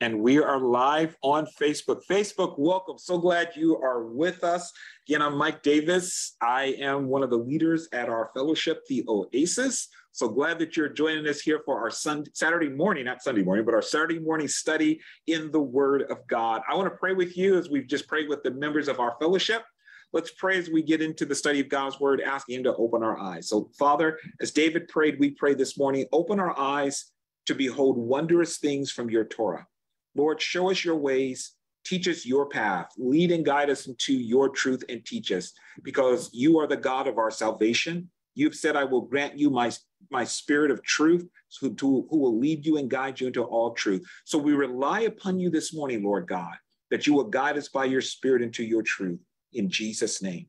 and we are live on Facebook. Facebook, welcome. So glad you are with us. Again, I'm Mike Davis. I am one of the leaders at our fellowship, the Oasis. So glad that you're joining us here for our Sunday, Saturday morning, not Sunday morning, but our Saturday morning study in the Word of God. I want to pray with you as we've just prayed with the members of our fellowship. Let's pray as we get into the study of God's Word, asking Him to open our eyes. So, Father, as David prayed, we pray this morning, open our eyes to behold wondrous things from your Torah. Lord, show us your ways, teach us your path, lead and guide us into your truth and teach us, because you are the God of our salvation. You've said, I will grant you my, my spirit of truth, who, to, who will lead you and guide you into all truth. So we rely upon you this morning, Lord God, that you will guide us by your spirit into your truth. In Jesus' name,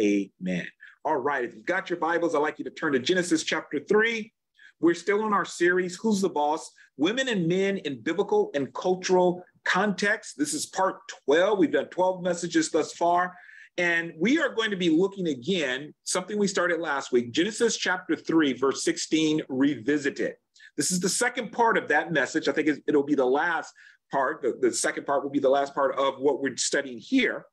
amen. All right, if you've got your Bibles, I'd like you to turn to Genesis chapter 3. We're still in our series, Who's the Boss? Women and Men in Biblical and Cultural Context. This is part 12. We've done 12 messages thus far. And we are going to be looking again, something we started last week, Genesis chapter 3, verse 16, revisited. This is the second part of that message. I think it'll be the last part. The, the second part will be the last part of what we're studying here.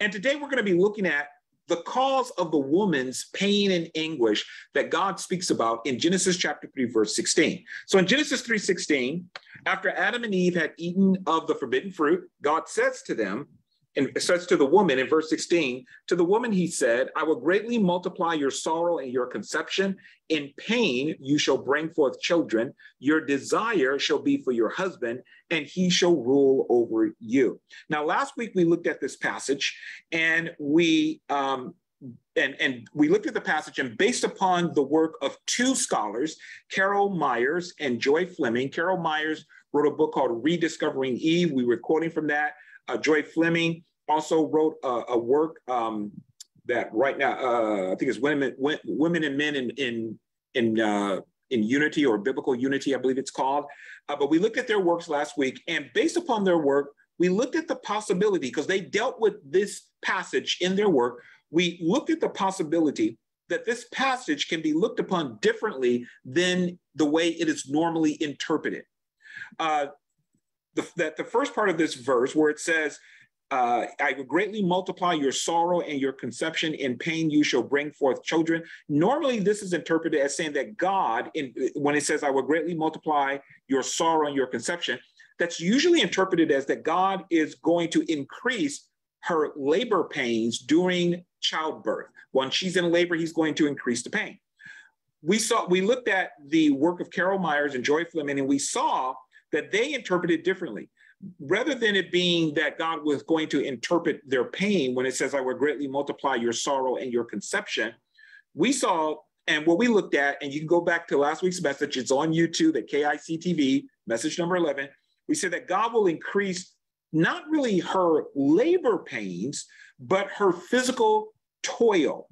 And today we're going to be looking at the cause of the woman's pain and anguish that God speaks about in Genesis chapter 3 verse 16. So in Genesis 3:16, after Adam and Eve had eaten of the forbidden fruit, God says to them, and it says to the woman in verse 16, to the woman he said, I will greatly multiply your sorrow and your conception. In pain you shall bring forth children. Your desire shall be for your husband, and he shall rule over you. Now, last week we looked at this passage, and we um, and, and we looked at the passage, and based upon the work of two scholars, Carol Meyers and Joy Fleming, Carol Meyers wrote a book called Rediscovering Eve. We were quoting from that. Uh, Joy Fleming also wrote a, a work um, that right now uh, I think it's women, women and men in in in uh, in unity or biblical unity, I believe it's called. Uh, but we looked at their works last week, and based upon their work, we looked at the possibility because they dealt with this passage in their work. We looked at the possibility that this passage can be looked upon differently than the way it is normally interpreted. Uh, the, that the first part of this verse, where it says, uh, I will greatly multiply your sorrow and your conception. In pain, you shall bring forth children. Normally, this is interpreted as saying that God, in, when it says, I will greatly multiply your sorrow and your conception, that's usually interpreted as that God is going to increase her labor pains during childbirth. When she's in labor, he's going to increase the pain. We saw, we looked at the work of Carol Meyers and Joy Fleming, and we saw that they interpreted differently rather than it being that God was going to interpret their pain when it says, I will greatly multiply your sorrow and your conception, we saw, and what we looked at, and you can go back to last week's message, it's on YouTube at KICTV, message number 11. We said that God will increase not really her labor pains, but her physical toil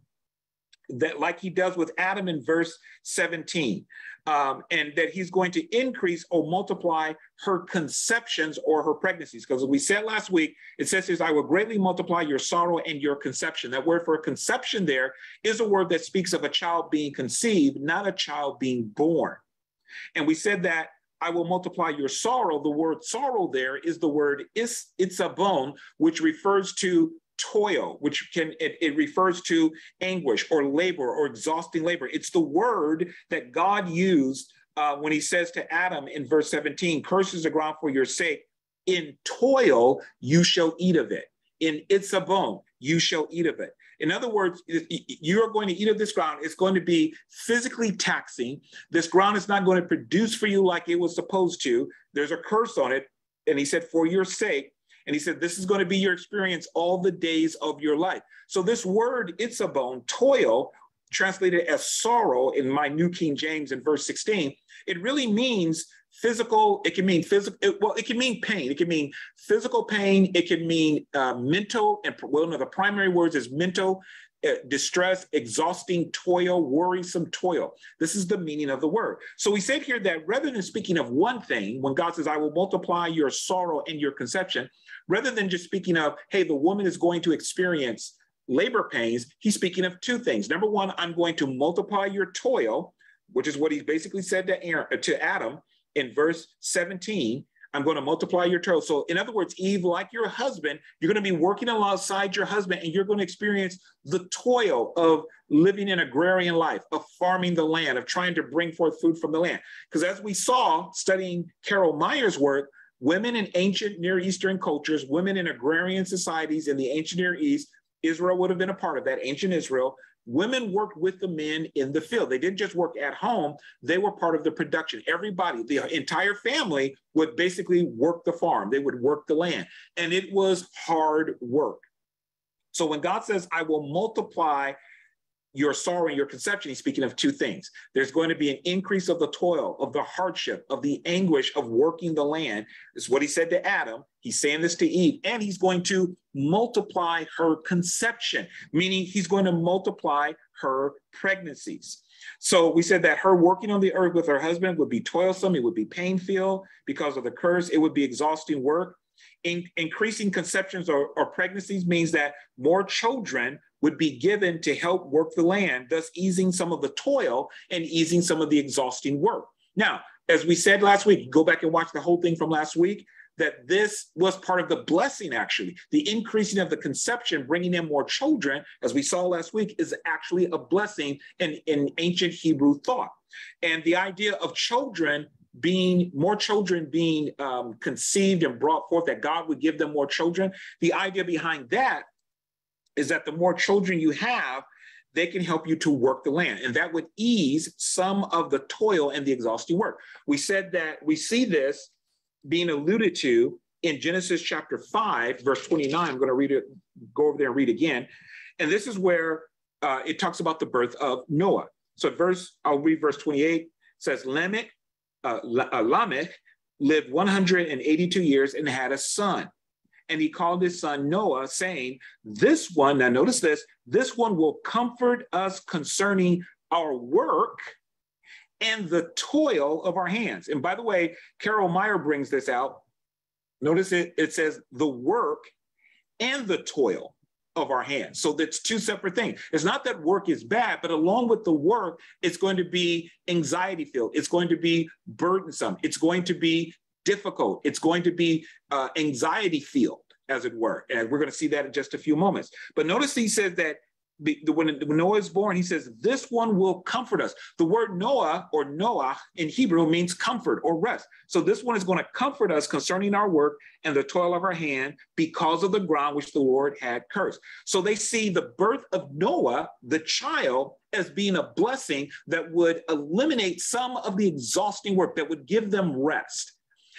that like he does with Adam in verse 17 um, and that he's going to increase or multiply her conceptions or her pregnancies. Because we said last week, it says, "I will greatly multiply your sorrow and your conception." That word for conception there is a word that speaks of a child being conceived, not a child being born. And we said that I will multiply your sorrow. The word sorrow there is the word is itzavon, which refers to toil, which can it, it, refers to anguish or labor or exhausting labor. It's the word that God used uh, when he says to Adam in verse 17, curses the ground for your sake. In toil, you shall eat of it. In itzavon, you shall eat of it. In other words, you are going to eat of this ground. It's going to be physically taxing. This ground is not going to produce for you like it was supposed to. There's a curse on it. And he said, for your sake, and he said, This is going to be your experience all the days of your life. So, this word, itzavon, toil, translated as sorrow in my New King James in verse 16, it really means physical, it can mean physical, it, well, it can mean pain. It can mean physical pain. It can mean uh, mental, and one of the primary words is mental Uh, distress, exhausting toil, worrisome toil. This is the meaning of the word. So we said here that rather than speaking of one thing, when God says, I will multiply your sorrow and your conception, rather than just speaking of, hey, the woman is going to experience labor pains, he's speaking of two things. Number one, I'm going to multiply your toil, which is what he basically said to, Aaron, uh, to Adam in verse 17. I'm going to multiply your toil. So, in other words, Eve, like your husband, you're going to be working alongside your husband and you're going to experience the toil of living an agrarian life, of farming the land, of trying to bring forth food from the land. Because as we saw studying Carol Meyer's work, women in ancient Near Eastern cultures, women in agrarian societies in the ancient Near East, Israel would have been a part of that, ancient Israel women worked with the men in the field. They didn't just work at home, they were part of the production. Everybody, the entire family would basically work the farm, they would work the land. And it was hard work. So when God says, I will multiply your sorrow and your conception, he's speaking of two things. There's going to be an increase of the toil, of the hardship, of the anguish of working the land. Is what he said to Adam. He's saying this to Eve, and he's going to multiply her conception, meaning he's going to multiply her pregnancies. So we said that her working on the earth with her husband would be toilsome, it would be painful because of the curse, it would be exhausting work. In, increasing conceptions or, or pregnancies means that more children would be given to help work the land, thus easing some of the toil and easing some of the exhausting work. Now, as we said last week, go back and watch the whole thing from last week, that this was part of the blessing, actually. The increasing of the conception, bringing in more children, as we saw last week, is actually a blessing in, in ancient Hebrew thought. And the idea of children being more children being um, conceived and brought forth, that God would give them more children, the idea behind that is that the more children you have, they can help you to work the land. And that would ease some of the toil and the exhausting work. We said that we see this being alluded to in Genesis chapter 5, verse 29. I'm going to read it, go over there and read again. And this is where uh, it talks about the birth of Noah. So, verse, I'll read verse 28 says, Lamech, uh, uh Lamech lived 182 years and had a son and he called his son Noah, saying, This one, now notice this, this one will comfort us concerning our work and the toil of our hands. And by the way, Carol Meyer brings this out. Notice it, it says the work and the toil of our hands. So that's two separate things. It's not that work is bad, but along with the work, it's going to be anxiety filled. It's going to be burdensome. It's going to be difficult. It's going to be uh, anxiety filled, as it were. And we're going to see that in just a few moments. But notice he says that when Noah is born, he says, This one will comfort us. The word Noah or Noah in Hebrew means comfort or rest. So this one is going to comfort us concerning our work and the toil of our hand because of the ground which the Lord had cursed. So they see the birth of Noah, the child, as being a blessing that would eliminate some of the exhausting work, that would give them rest.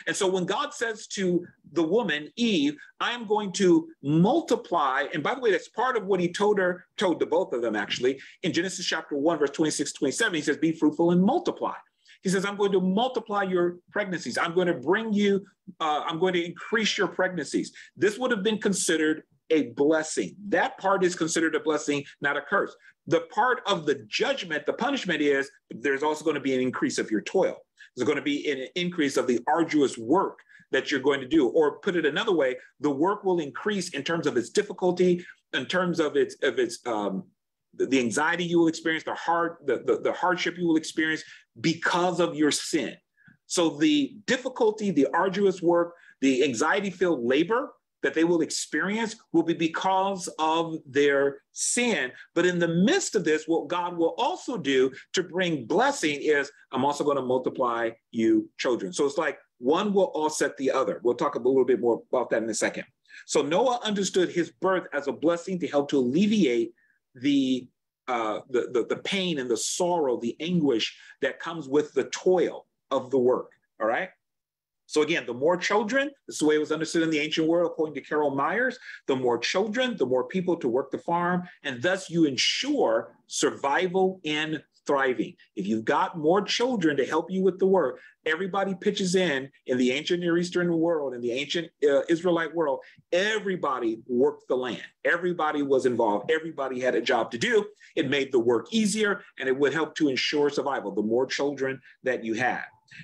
And so when God says to the woman, Eve, I am going to multiply, and by the way, that's part of what he told her, told to both of them actually, in Genesis chapter 1, verse 26, 27, he says, Be fruitful and multiply. He says, I'm going to multiply your pregnancies. I'm going to bring you, uh, I'm going to increase your pregnancies. This would have been considered a blessing. That part is considered a blessing, not a curse. The part of the judgment, the punishment is there's also going to be an increase of your toil. There's going to be an increase of the arduous work that you're going to do. Or put it another way, the work will increase in terms of its difficulty, in terms of its of its um, the anxiety you will experience, the hard the, the, the hardship you will experience because of your sin. So the difficulty, the arduous work, the anxiety-filled labor that they will experience will be because of their sin. But in the midst of this, what God will also do to bring blessing is I'm also going to multiply you children. So it's like one will offset the other. We'll talk a little bit more about that in a second. So Noah understood his birth as a blessing to help to alleviate the uh, the, the, the pain and the sorrow, the anguish that comes with the toil of the work. All right. So again, the more children, this is the way it was understood in the ancient world, according to Carol Meyers, the more children, the more people to work the farm, and thus you ensure survival and thriving. If you've got more children to help you with the work, everybody pitches in in the ancient Near Eastern world, in the ancient uh, Israelite world, everybody worked the land. Everybody was involved. Everybody had a job to do. It made the work easier and it would help to ensure survival. The more children that you have.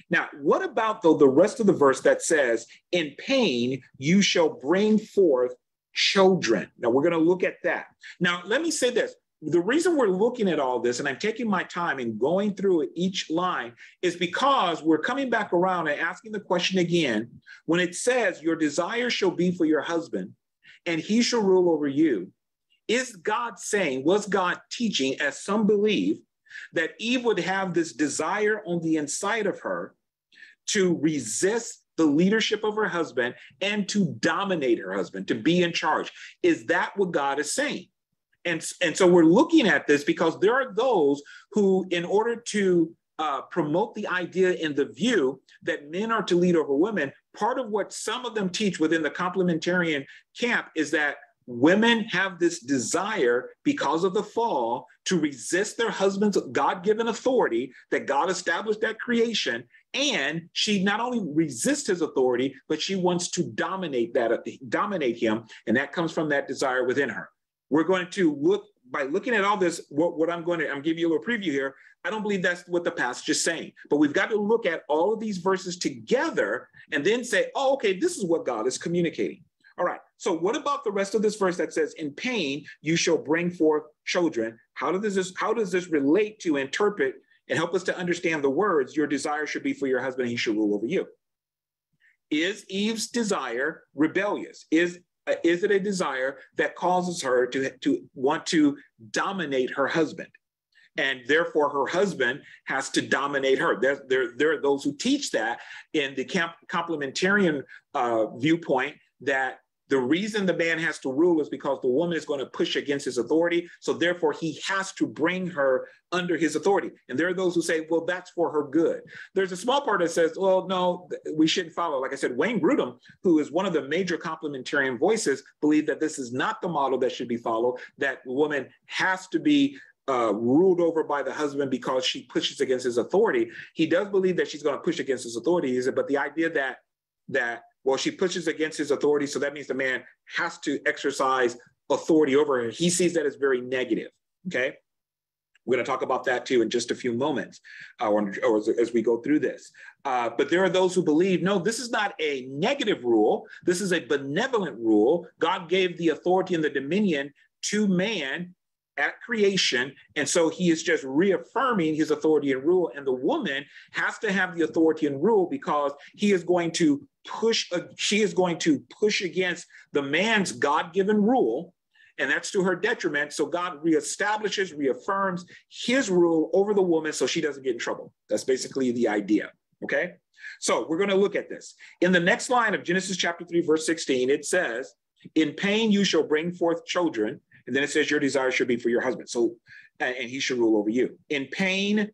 Now, what about though the rest of the verse that says, In pain you shall bring forth children? Now, we're going to look at that. Now, let me say this the reason we're looking at all this and I'm taking my time and going through each line is because we're coming back around and asking the question again when it says, Your desire shall be for your husband, and he shall rule over you. Is God saying, was God teaching, as some believe, that Eve would have this desire on the inside of her to resist the leadership of her husband and to dominate her husband, to be in charge? Is that what God is saying? And, and so we're looking at this because there are those who, in order to uh, promote the idea and the view that men are to lead over women, part of what some of them teach within the complementarian camp is that women have this desire because of the fall to resist their husband's god-given authority that god established that creation and she not only resists his authority but she wants to dominate that dominate him and that comes from that desire within her we're going to look by looking at all this, what, what I'm going to, I'm giving you a little preview here. I don't believe that's what the passage is saying, but we've got to look at all of these verses together and then say, oh, okay, this is what God is communicating. So what about the rest of this verse that says, "In pain you shall bring forth children"? How does this how does this relate to interpret and help us to understand the words? Your desire should be for your husband; he should rule over you. Is Eve's desire rebellious? Is uh, is it a desire that causes her to, to want to dominate her husband? And therefore, her husband has to dominate her. There, there, there are those who teach that in the camp, complementarian uh, viewpoint that the reason the man has to rule is because the woman is going to push against his authority. So therefore, he has to bring her under his authority. And there are those who say, well, that's for her good. There's a small part that says, well, no, we shouldn't follow. Like I said, Wayne Grudem, who is one of the major complementarian voices, believe that this is not the model that should be followed, that woman has to be uh, ruled over by the husband because she pushes against his authority. He does believe that she's going to push against his authority, but the idea that that well, she pushes against his authority, so that means the man has to exercise authority over her. He sees that as very negative. Okay. We're going to talk about that too in just a few moments uh, or, or as, as, we go through this. Uh, but there are those who believe no, this is not a negative rule. This is a benevolent rule. God gave the authority and the dominion to man at creation. And so he is just reaffirming his authority and rule. And the woman has to have the authority and rule because he is going to push, uh, she is going to push against the man's God given rule. And that's to her detriment. So God reestablishes, reaffirms his rule over the woman so she doesn't get in trouble. That's basically the idea. Okay. So we're going to look at this. In the next line of Genesis chapter 3, verse 16, it says, In pain you shall bring forth children. And then it says, Your desire should be for your husband. So, and he should rule over you. In pain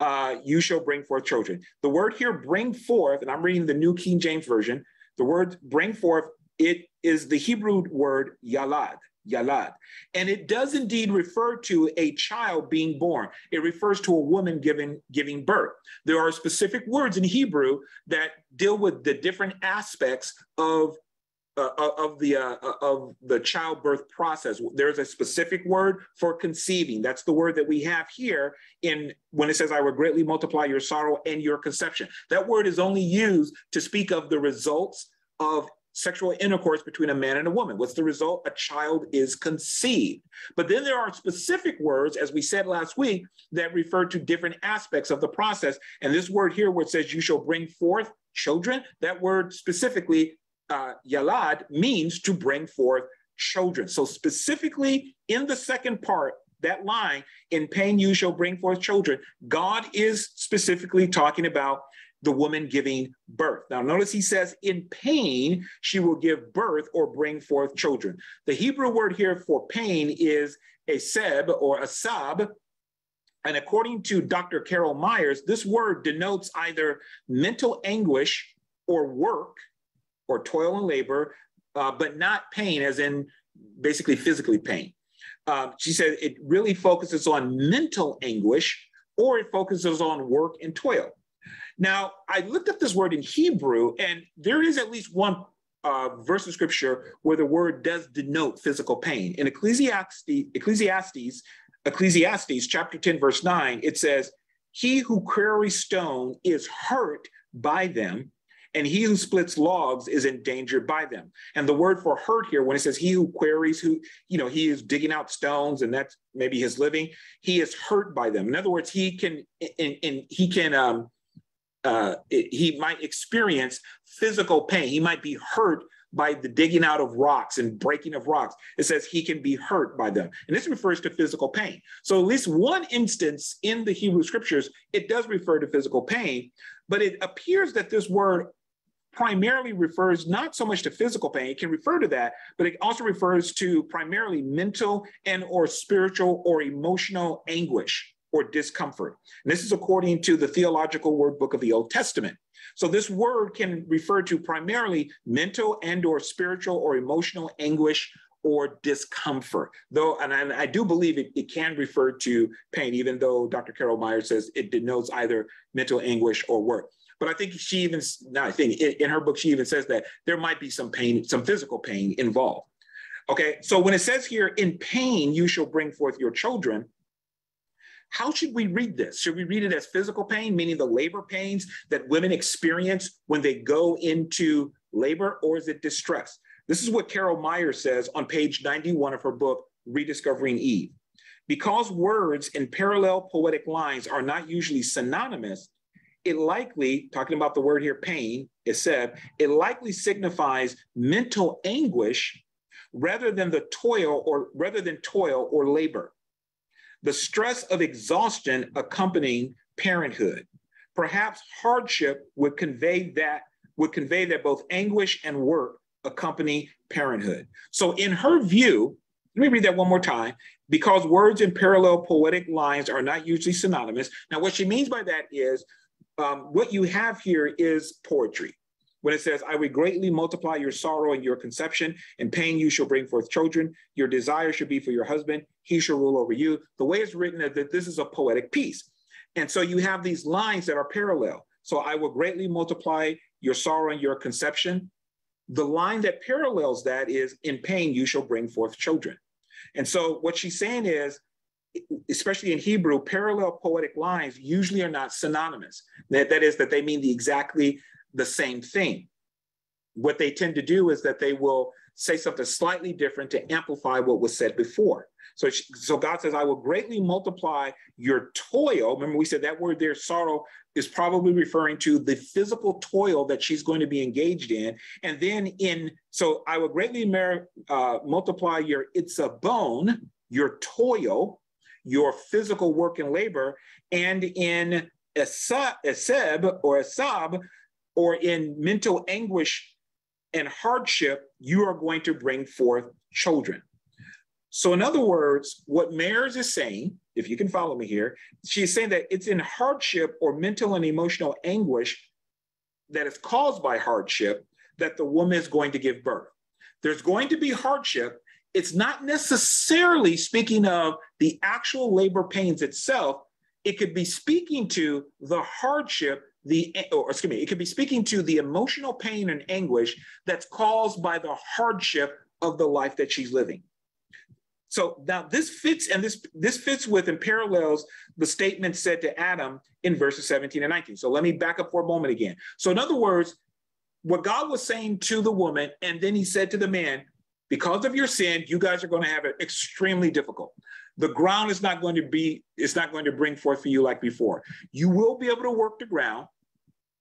uh, you shall bring forth children. The word here, bring forth, and I'm reading the New King James Version. The word bring forth, it is the Hebrew word yalad, yalad. And it does indeed refer to a child being born. It refers to a woman giving, giving birth. There are specific words in Hebrew that deal with the different aspects of uh, of the uh, uh, of the childbirth process. There's a specific word for conceiving. That's the word that we have here in when it says, "I will greatly multiply your sorrow and your conception." That word is only used to speak of the results of sexual intercourse between a man and a woman. What's the result? A child is conceived. But then there are specific words, as we said last week, that refer to different aspects of the process. And this word here, where it says, "You shall bring forth." Children, that word specifically uh, Yalad means to bring forth children. So specifically in the second part, that line, in pain you shall bring forth children, God is specifically talking about the woman giving birth. Now, notice he says, in pain, she will give birth or bring forth children. The Hebrew word here for pain is a seb or a sab. And according to Dr. Carol Meyers, this word denotes either mental anguish or work or toil and labor, uh, but not pain, as in basically physically pain. Uh, she said it really focuses on mental anguish or it focuses on work and toil. Now, I looked up this word in Hebrew, and there is at least one uh, verse of scripture where the word does denote physical pain. In Ecclesiastes, Ecclesiastes, Ecclesiastes chapter 10, verse 9, it says, He who quarries stone is hurt by them, and he who splits logs is endangered by them. And the word for hurt here, when it says he who queries, who, you know, he is digging out stones and that's maybe his living, he is hurt by them. In other words, he can, and he can, um, uh, he might experience physical pain. He might be hurt by the digging out of rocks and breaking of rocks. It says he can be hurt by them. And this refers to physical pain. So, at least one instance in the Hebrew scriptures, it does refer to physical pain, but it appears that this word primarily refers not so much to physical pain it can refer to that but it also refers to primarily mental and or spiritual or emotional anguish or discomfort and this is according to the theological word book of the old testament so this word can refer to primarily mental and or spiritual or emotional anguish or discomfort. Though, and I, I do believe it, it, can refer to pain, even though Dr. Carol Meyer says it denotes either mental anguish or work. But I think she even, no, I think in, in her book, she even says that there might be some pain, some physical pain involved. Okay, so when it says here, in pain you shall bring forth your children, how should we read this? Should we read it as physical pain, meaning the labor pains that women experience when they go into labor, or is it distress? This is what Carol Meyer says on page 91 of her book, Rediscovering Eve. Because words in parallel poetic lines are not usually synonymous, it likely, talking about the word here, pain, it said, it likely signifies mental anguish rather than the toil or rather than toil or labor the stress of exhaustion accompanying parenthood. Perhaps hardship would convey that would convey that both anguish and work accompany parenthood. So in her view, let me read that one more time. Because words in parallel poetic lines are not usually synonymous. Now, what she means by that is um, what you have here is poetry when it says, I will greatly multiply your sorrow and your conception, and pain you shall bring forth children. Your desire should be for your husband, he shall rule over you. The way it's written is that this is a poetic piece. And so you have these lines that are parallel. So I will greatly multiply your sorrow and your conception. The line that parallels that is, in pain you shall bring forth children. And so what she's saying is, especially in Hebrew, parallel poetic lines usually are not synonymous. That, that is, that they mean the exactly the same thing. What they tend to do is that they will say something slightly different to amplify what was said before. So, so God says, I will greatly multiply your toil. Remember, we said that word there, sorrow, is probably referring to the physical toil that she's going to be engaged in. And then in, so I will greatly mer- uh, multiply your itzavon, your toil, your physical work and labor. And in Eseb or Esab, or in mental anguish and hardship, you are going to bring forth children. So, in other words, what Meyers is saying, if you can follow me here, she's saying that it's in hardship or mental and emotional anguish that is caused by hardship that the woman is going to give birth. There's going to be hardship. It's not necessarily speaking of the actual labor pains itself, it could be speaking to the hardship the or excuse me it could be speaking to the emotional pain and anguish that's caused by the hardship of the life that she's living. So now this fits and this this fits with and parallels the statement said to adam in verses 17 and 19 so let me back up for a moment again. So in other words what god was saying to the woman and then he said to the man because of your sin you guys are going to have it extremely difficult. The ground is not going to be it's not going to bring forth for you like before. You will be able to work the ground.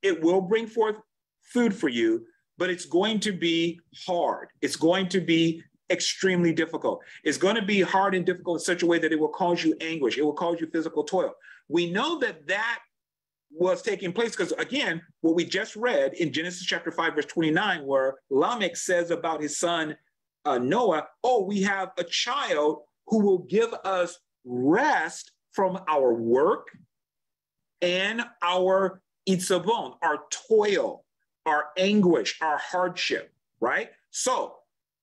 It will bring forth food for you but it's going to be hard. It's going to be extremely difficult. It's going to be hard and difficult in such a way that it will cause you anguish. It will cause you physical toil. We know that that was taking place because again what we just read in genesis chapter 5 verse 29 where lamech says about his son uh, noah oh we have a child who will give us rest from our work and our itzavon, our toil, our anguish, our hardship, right? So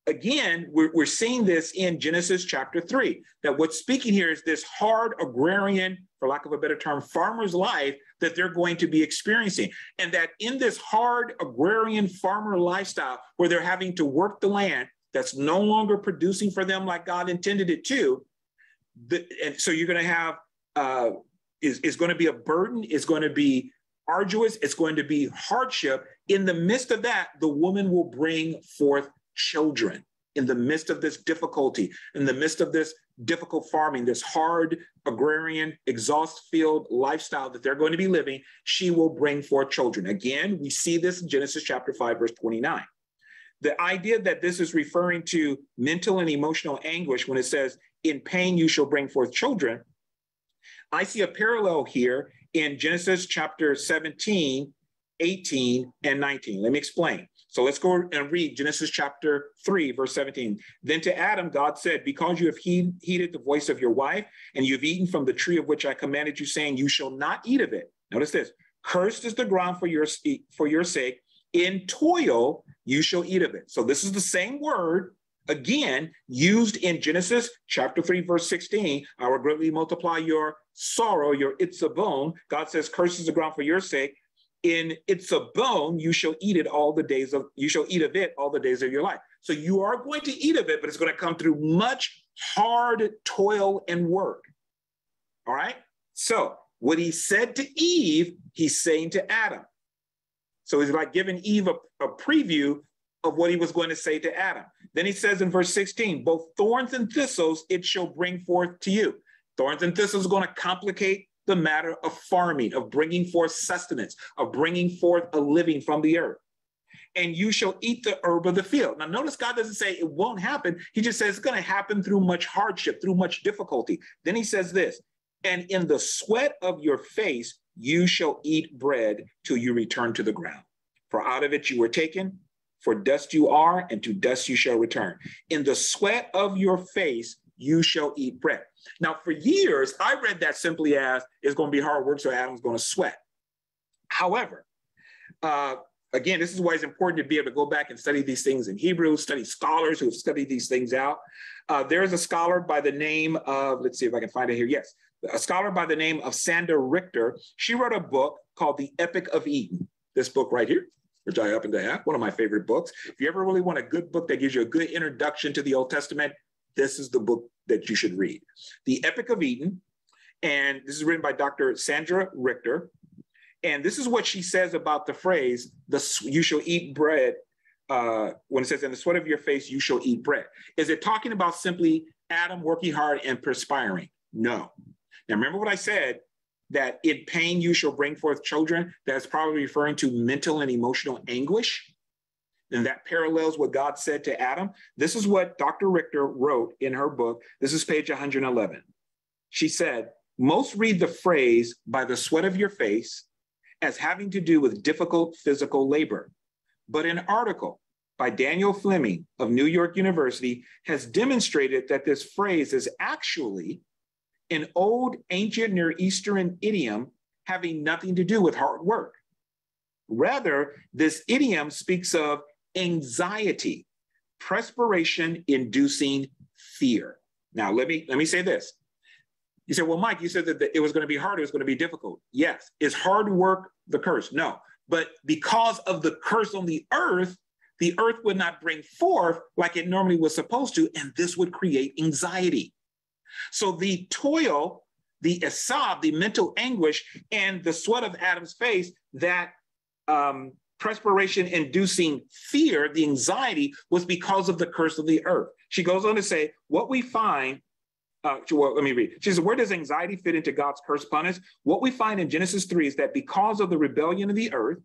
again, we're, we're seeing this in Genesis chapter three, that what's speaking here is this hard agrarian, for lack of a better term, farmer's life that they're going to be experiencing. And that in this hard agrarian farmer lifestyle where they're having to work the land, that's no longer producing for them like God intended it to. The, and so you're going to have uh, is, is going to be a burden, it's going to be arduous, it's going to be hardship, In the midst of that, the woman will bring forth children. In the midst of this difficulty, in the midst of this difficult farming, this hard agrarian, exhaust field lifestyle that they're going to be living, she will bring forth children. Again, we see this in Genesis chapter 5, verse 29. The idea that this is referring to mental and emotional anguish when it says, in pain you shall bring forth children, I see a parallel here in Genesis chapter 17, 18, and 19. Let me explain. So let's go and read Genesis chapter 3, verse 17. Then to Adam, God said, Because you have heed, heeded the voice of your wife, and you've eaten from the tree of which I commanded you, saying, You shall not eat of it. Notice this cursed is the ground for your, for your sake. In toil you shall eat of it. So this is the same word again used in Genesis chapter 3, verse 16. I will greatly multiply your sorrow, your itzavon. God says, Curses the ground for your sake. In itzavon, you shall eat it all the days of you shall eat of it all the days of your life. So you are going to eat of it, but it's going to come through much hard toil and work. All right. So what he said to Eve, he's saying to Adam. So he's like giving Eve a, a preview of what he was going to say to Adam. Then he says in verse 16, both thorns and thistles it shall bring forth to you. Thorns and thistles are going to complicate the matter of farming, of bringing forth sustenance, of bringing forth a living from the earth. And you shall eat the herb of the field. Now, notice God doesn't say it won't happen. He just says it's going to happen through much hardship, through much difficulty. Then he says this, and in the sweat of your face, you shall eat bread till you return to the ground. For out of it you were taken, for dust you are, and to dust you shall return. In the sweat of your face, you shall eat bread. Now, for years, I read that simply as it's going to be hard work, so Adam's going to sweat. However, uh, again, this is why it's important to be able to go back and study these things in Hebrew, study scholars who have studied these things out. Uh, there is a scholar by the name of, let's see if I can find it here. Yes, a scholar by the name of Sandra Richter. She wrote a book called The Epic of Eden. This book right here which I happen to have, one of my favorite books. If you ever really want a good book that gives you a good introduction to the Old Testament, this is the book that you should read. The Epic of Eden, and this is written by Dr. Sandra Richter. And this is what she says about the phrase, the, you shall eat bread, uh, when it says, in the sweat of your face, you shall eat bread. Is it talking about simply Adam working hard and perspiring? No. Now, remember what I said that in pain you shall bring forth children, that's probably referring to mental and emotional anguish. And that parallels what God said to Adam. This is what Dr. Richter wrote in her book. This is page 111. She said, Most read the phrase by the sweat of your face as having to do with difficult physical labor. But an article by Daniel Fleming of New York University has demonstrated that this phrase is actually an old ancient Near Eastern idiom having nothing to do with hard work. Rather, this idiom speaks of anxiety, perspiration inducing fear. Now, let me let me say this. You said, well, Mike, you said that it was going to be hard, it was going to be difficult. Yes. Is hard work the curse? No. But because of the curse on the earth, the earth would not bring forth like it normally was supposed to, and this would create anxiety. So the toil, the asab, the mental anguish, and the sweat of Adam's face, that um, perspiration inducing fear, the anxiety, was because of the curse of the earth. She goes on to say, what we find uh, well, let me read. She says, Where does anxiety fit into God's curse punish? What we find in Genesis 3 is that because of the rebellion of the earth,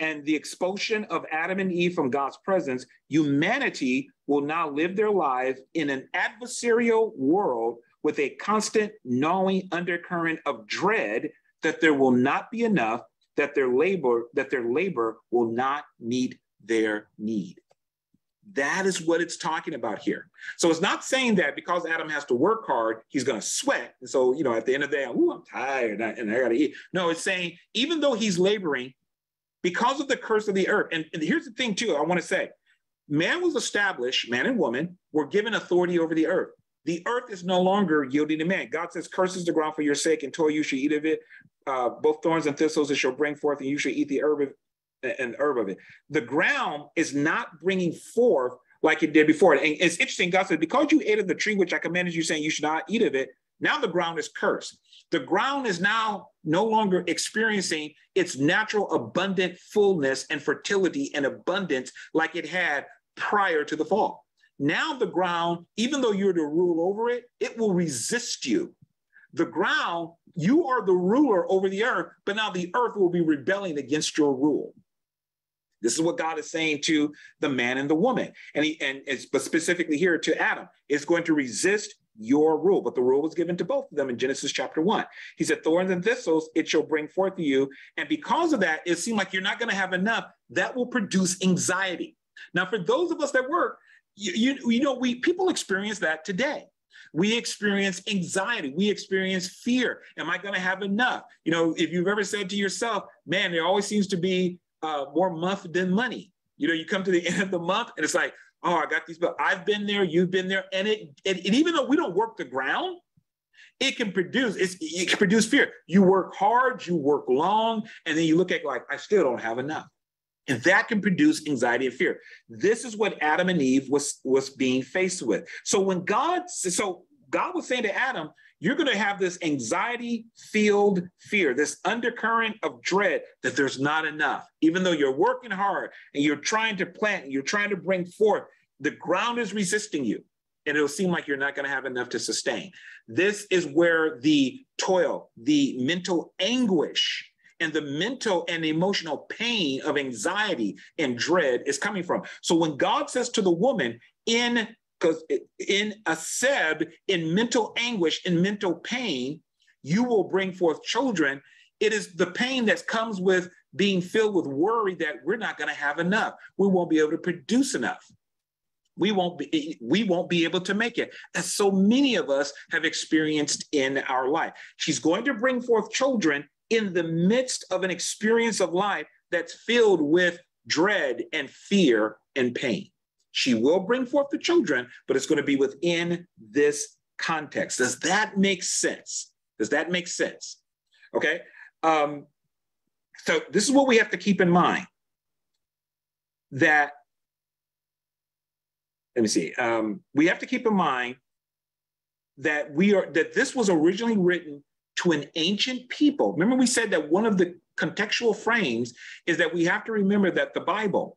and the expulsion of Adam and Eve from God's presence, humanity will now live their lives in an adversarial world with a constant gnawing undercurrent of dread that there will not be enough, that their labor, that their labor will not meet their need. That is what it's talking about here. So it's not saying that because Adam has to work hard, he's going to sweat. And so, you know, at the end of the day, I'm tired and I got to eat. No, it's saying even though he's laboring, because of the curse of the earth. And, and here's the thing, too, I want to say man was established, man and woman were given authority over the earth. The earth is no longer yielding to man. God says, Curses the ground for your sake, and toil you shall eat of it. Uh, both thorns and thistles it shall bring forth, and you shall eat the herb of, and herb of it. The ground is not bringing forth like it did before. And it's interesting, God said, Because you ate of the tree which I commanded you, saying you should not eat of it, Now the ground is cursed. The ground is now no longer experiencing its natural abundant fullness and fertility and abundance like it had prior to the fall. Now the ground, even though you're to rule over it, it will resist you. The ground, you are the ruler over the earth, but now the earth will be rebelling against your rule. This is what God is saying to the man and the woman. And he and it's but specifically here to Adam, is going to resist your rule. But the rule was given to both of them in Genesis chapter one. He said, Thorns and thistles it shall bring forth to you. And because of that, it seemed like you're not going to have enough. That will produce anxiety. Now, for those of us that work, you, you, you know, we people experience that today. We experience anxiety. We experience fear. Am I going to have enough? You know, if you've ever said to yourself, man, there always seems to be uh, more month than money. You know, you come to the end of the month and it's like, oh, I got these, but I've been there, you've been there. And it, and even though we don't work the ground, it can produce, it can produce fear. You work hard, you work long, and then you look at like, I still don't have enough. And that can produce anxiety and fear. This is what Adam and Eve was, was being faced with. So when God, so God was saying to Adam, you're going to have this anxiety filled fear, this undercurrent of dread that there's not enough. Even though you're working hard and you're trying to plant, and you're trying to bring forth, the ground is resisting you. And it'll seem like you're not going to have enough to sustain. This is where the toil, the mental anguish, and the mental and emotional pain of anxiety and dread is coming from. So when God says to the woman, in because in a seb, in mental anguish, in mental pain, you will bring forth children. It is the pain that comes with being filled with worry that we're not going to have enough. We won't be able to produce enough. We won't be we won't be able to make it. As so many of us have experienced in our life. She's going to bring forth children in the midst of an experience of life that's filled with dread and fear and pain. She will bring forth the children, but it's going to be within this context. Does that make sense? Does that make sense? Okay. Um, so this is what we have to keep in mind that, let me see, um, we have to keep in mind that we are, that this was originally written to an ancient people. Remember, we said that one of the contextual frames is that we have to remember that the Bible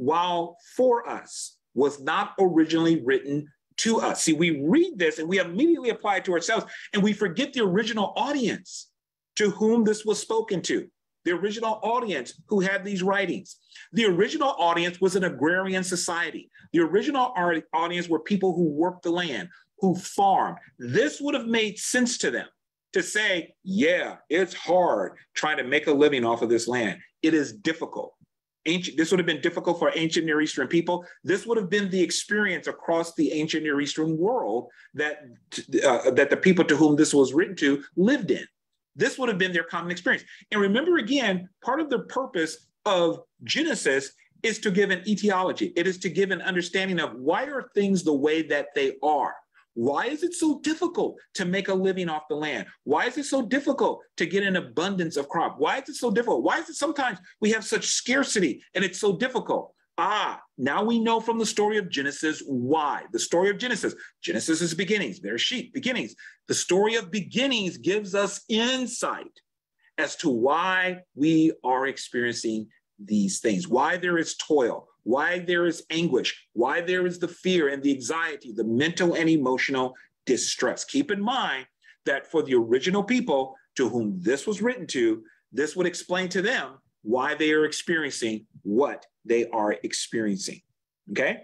while for us was not originally written to us. See, we read this and we immediately apply it to ourselves and we forget the original audience to whom this was spoken to, the original audience who had these writings. The original audience was an agrarian society. The original audience were people who worked the land, who farmed. This would have made sense to them to say, yeah, it's hard trying to make a living off of this land. It is difficult ancient this would have been difficult for ancient near eastern people. This would have been the experience across the ancient near eastern world that uh, that the people to whom this was written to lived in. This would have been their common experience. And remember again part of the purpose of genesis is to give an etiology. It is to give an understanding of why are things the way that they are why is it so difficult to make a living off the land? Why is it so difficult to get an abundance of crop? Why is it so difficult? Why is it sometimes we have such scarcity and it's so difficult? Ah, now we know from the story of Genesis why. The story of Genesis. Genesis is beginnings. There's sheep, beginnings. The story of beginnings gives us insight as to why we are experiencing these things, why there is toil, why there is anguish, why there is the fear and the anxiety, the mental and emotional distress. Keep in mind that for the original people to whom this was written to, this would explain to them why they are experiencing what they are experiencing. Okay?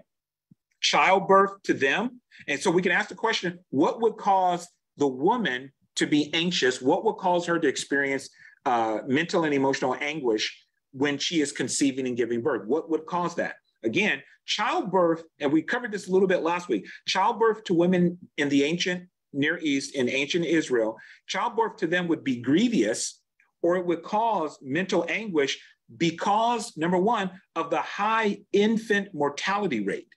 Childbirth to them. And so we can ask the question what would cause the woman to be anxious? What would cause her to experience uh, mental and emotional anguish when she is conceiving and giving birth. What would cause that? Again, childbirth, and we covered this a little bit last week, childbirth to women in the ancient Near East, in ancient Israel, childbirth to them would be grievous or it would cause mental anguish because, number one, of the high infant mortality rate.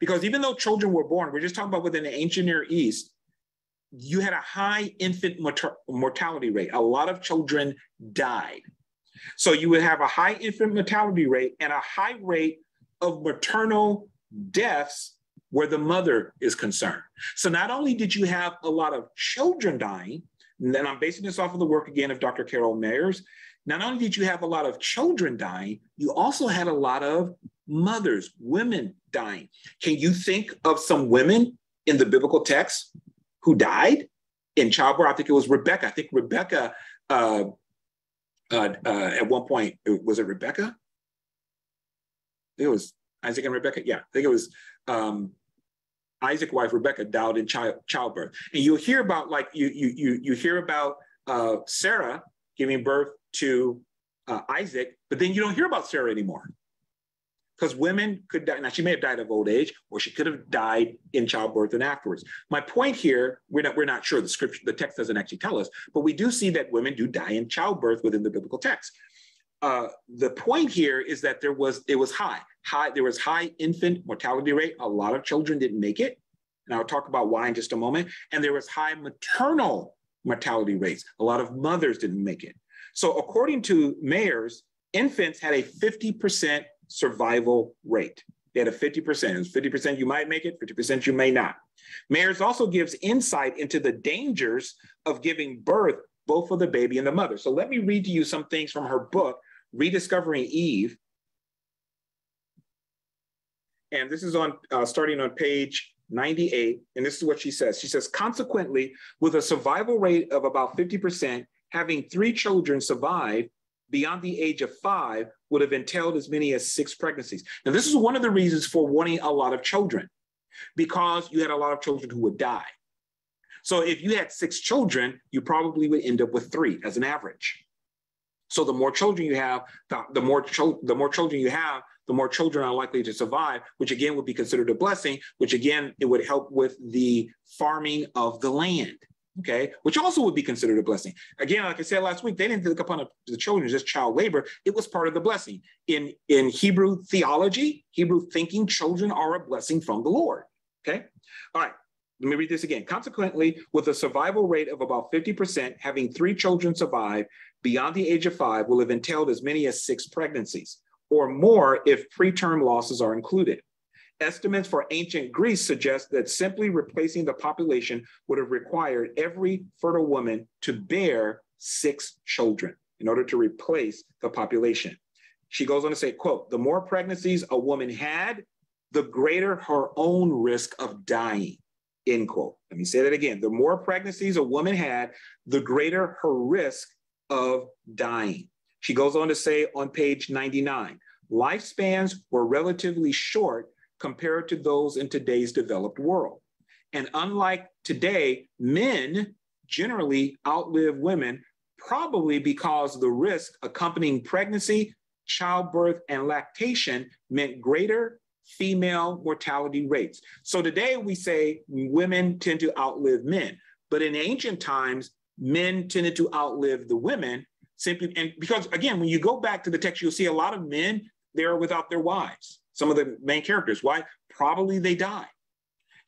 Because even though children were born, we're just talking about within the ancient Near East, you had a high infant mortality rate. A lot of children died. So you would have a high infant mortality rate and a high rate of maternal deaths where the mother is concerned. So not only did you have a lot of children dying, and I'm basing this off of the work again of Dr. Carol Meyers, not only did you have a lot of children dying, you also had a lot of mothers, women dying. Can you think of some women in the biblical text who died in childbirth? I think it was Rebecca. I think Rebecca, uh, uh, uh, at one point, was it Rebecca? I think it was Isaac and Rebecca. Yeah, I think it was um, Isaac's wife Rebecca died in child, childbirth. And you hear about like you you you you hear about uh, Sarah giving birth to uh, Isaac, but then you don't hear about Sarah anymore because women could die. Now, she may have died of old age, or she could have died in childbirth and afterwards. My point here, we're not, we're not sure. The scripture, the text doesn't actually tell us, but we do see that women do die in childbirth within the biblical text. Uh, the point here is that there was it was high, high. There was high infant mortality rate. A lot of children didn't make it, and I'll talk about why in just a moment. And there was high maternal mortality rates. A lot of mothers didn't make it. So according to Meyers, infants had a 50% survival rate. They had a 50%. It's 50% you might make it, 50% you may not. Meyers also gives insight into the dangers of giving birth both for the baby and the mother. So let me read to you some things from her book, Rediscovering Eve. And this is on uh, starting on page 98. And this is what she says. She says, consequently, with a survival rate of about 50%, having three children survive beyond the age of five would have entailed as many as six pregnancies. Now, this is one of the reasons for wanting a lot of children, because you had a lot of children who would die. So if you had six children, you probably would end up with three as an average. So the more children you have, the, the more cho- the more children you have, the more children are likely to survive, which again would be considered a blessing, which again, it would help with the farming of the land okay, which also would be considered a blessing. Again, like I said last week, they didn't look upon the children as child labor. It was part of the blessing. In, in Hebrew theology, Hebrew thinking, children are a blessing from the Lord, okay? All right, let me read this again. Consequently, with a survival rate of about 50%, having three children survive beyond the age of five will have entailed as many as six pregnancies or more if preterm losses are included. Estimates for ancient Greece suggest that simply replacing the population would have required every fertile woman to bear six children in order to replace the population. She goes on to say, quote, the more pregnancies a woman had, the greater her own risk of dying, end quote. Let me say that again. The more pregnancies a woman had, the greater her risk of dying. She goes on to say on page 99, lifespans were relatively short compared to those in today's developed world. And unlike today, men generally outlive women, probably because the risk accompanying pregnancy, childbirth, and lactation meant greater female mortality rates. So today we say women tend to outlive men, but in ancient times, men tended to outlive the women simply and because again when you go back to the text you'll see a lot of men they're without their wives some of the main characters. Why? Probably they died.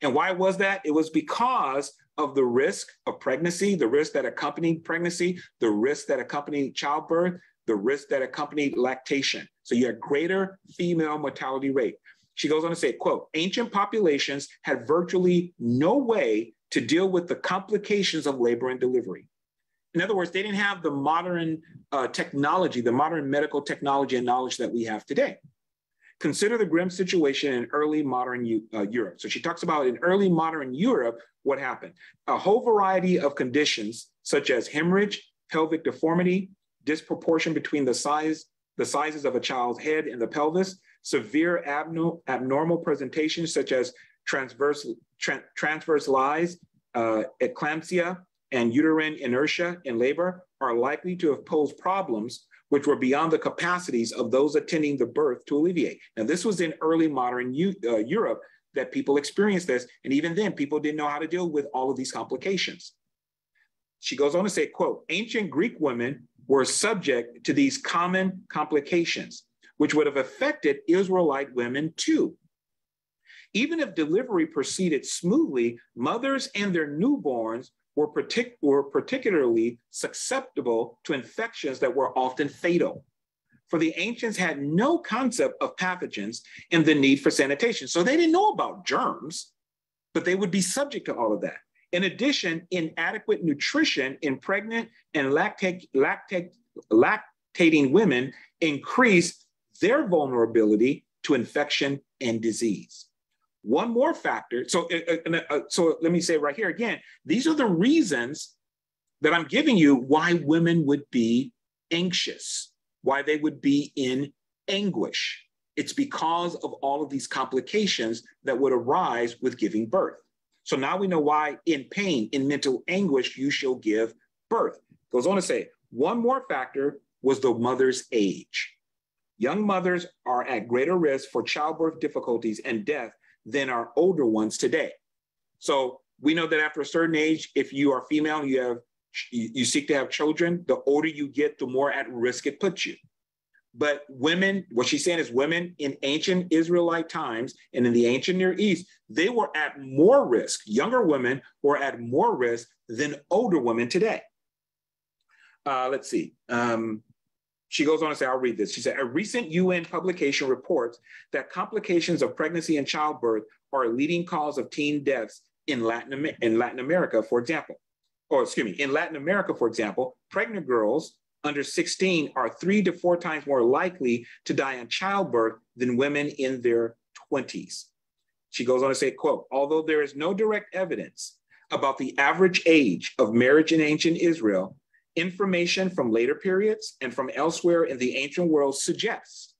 And why was that? It was because of the risk of pregnancy, the risk that accompanied pregnancy, the risk that accompanied childbirth, the risk that accompanied lactation. So you had greater female mortality rate. She goes on to say, quote, ancient populations had virtually no way to deal with the complications of labor and delivery. In other words, they didn't have the modern uh, technology, the modern medical technology and knowledge that we have today. Consider the grim situation in early modern uh, Europe. So she talks about in early modern Europe, what happened. A whole variety of conditions, such as hemorrhage, pelvic deformity, disproportion between the size, the sizes of a child's head and the pelvis, severe abno- abnormal presentations such as transverse, tra- transverse lies, uh, eclampsia, and uterine inertia in labor are likely to have posed problems which were beyond the capacities of those attending the birth to alleviate. Now, this was in early modern U- uh, Europe that people experienced this. And even then, people didn't know how to deal with all of these complications. She goes on to say, quote, ancient Greek women were subject to these common complications, which would have affected Israelite women too. Even if delivery proceeded smoothly, mothers and their newborns were, partic- were particularly susceptible to infections that were often fatal. for the ancients had no concept of pathogens and the need for sanitation. So they didn't know about germs, but they would be subject to all of that. In addition, inadequate nutrition in pregnant and lactate, lactate, lactating women increase their vulnerability to infection and disease. One more factor. So, uh, uh, uh, so let me say right here again, these are the reasons that I'm giving you why women would be anxious, why they would be in anguish. It's because of all of these complications that would arise with giving birth. So now we know why in pain, in mental anguish, you shall give birth. Goes on to say, one more factor was the mother's age. Young mothers are at greater risk for childbirth difficulties and death than our older ones today. So we know that after a certain age, if you are female, you have you seek to have children, the older you get, the more at risk it puts you. But women, what she's saying is women in ancient Israelite times and in the ancient Near East, they were at more risk. Younger women were at more risk than older women today. Uh, let's see. Um, she goes on to say, I'll read this. She said, a recent UN publication reports that complications of pregnancy and childbirth are a leading cause of teen deaths in Latin, in Latin America, for example. Or excuse me, in Latin America, for example, pregnant girls under 16 are three to four times more likely to die in childbirth than women in their 20s. She goes on to say, quote, although there is no direct evidence about the average age of marriage in ancient Israel, information from later periods and from elsewhere in the ancient world suggests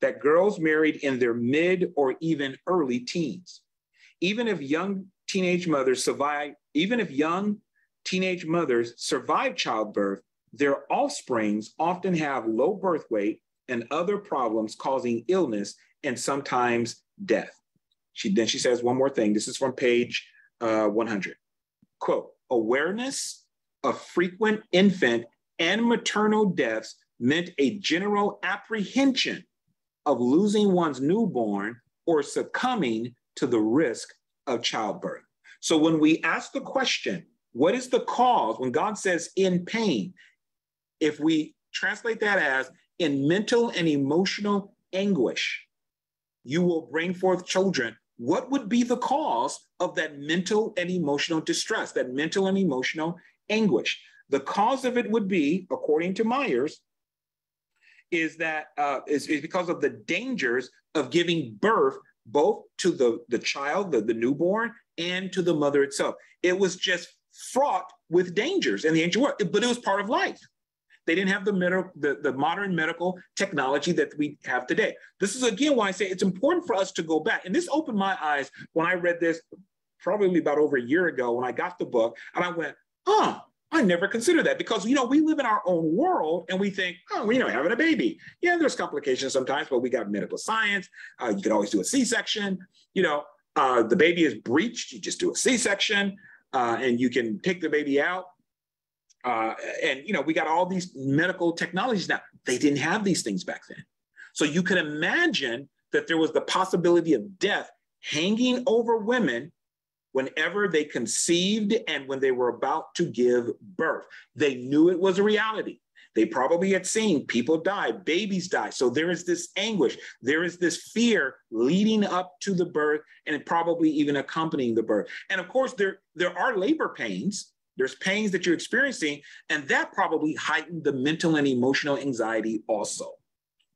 that girls married in their mid or even early teens, even if young teenage mothers survive, even if young teenage mothers survive childbirth, their offsprings often have low birth weight and other problems causing illness and sometimes death. She, then she says one more thing. This is from page uh, 100. Quote, awareness of frequent infant and maternal deaths meant a general apprehension of losing one's newborn or succumbing to the risk of childbirth. So when we ask the question, what is the cause? When God says in pain, if we translate that as in mental and emotional anguish, you will bring forth children. What would be the cause of that mental and emotional distress, that mental and emotional anguish? The cause of it would be, according to Meyers, is that uh, is, is because of the dangers of giving birth both to the, the child, the, the newborn, and to the mother itself. It was just fraught with dangers in the ancient world, but it was part of life. They didn't have the, med- the, the modern medical technology that we have today. This is again why I say it's important for us to go back. And this opened my eyes when I read this probably about over a year ago when I got the book, and I went, huh, I never considered that because you know we live in our own world and we think, oh, you know, having a baby, yeah, there's complications sometimes, but we got medical science. Uh, you can always do a C-section. You know, uh, the baby is breached, you just do a C-section uh, and you can take the baby out. Uh, and you know, we got all these medical technologies now. They didn't have these things back then. So you can imagine that there was the possibility of death hanging over women whenever they conceived and when they were about to give birth. They knew it was a reality. They probably had seen people die, babies die. So there is this anguish, there is this fear leading up to the birth and probably even accompanying the birth. And of course, there, there are labor pains. There's pains that you're experiencing, and that probably heightened the mental and emotional anxiety also.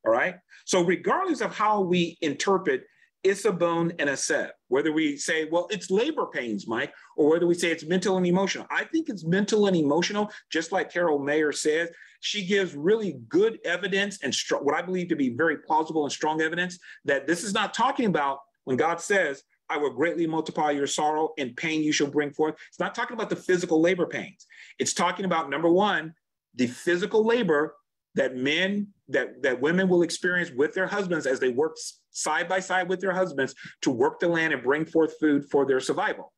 All right. So, regardless of how we interpret itzavon and a set. whether we say, well, it's labor pains, Mike, or whether we say it's mental and emotional. I think it's mental and emotional, just like Carol Mayer says. She gives really good evidence and str- what I believe to be very plausible and strong evidence that this is not talking about when God says, I will greatly multiply your sorrow and pain you shall bring forth. It's not talking about the physical labor pains. It's talking about number one, the physical labor that men, that, that women will experience with their husbands as they work side by side with their husbands to work the land and bring forth food for their survival.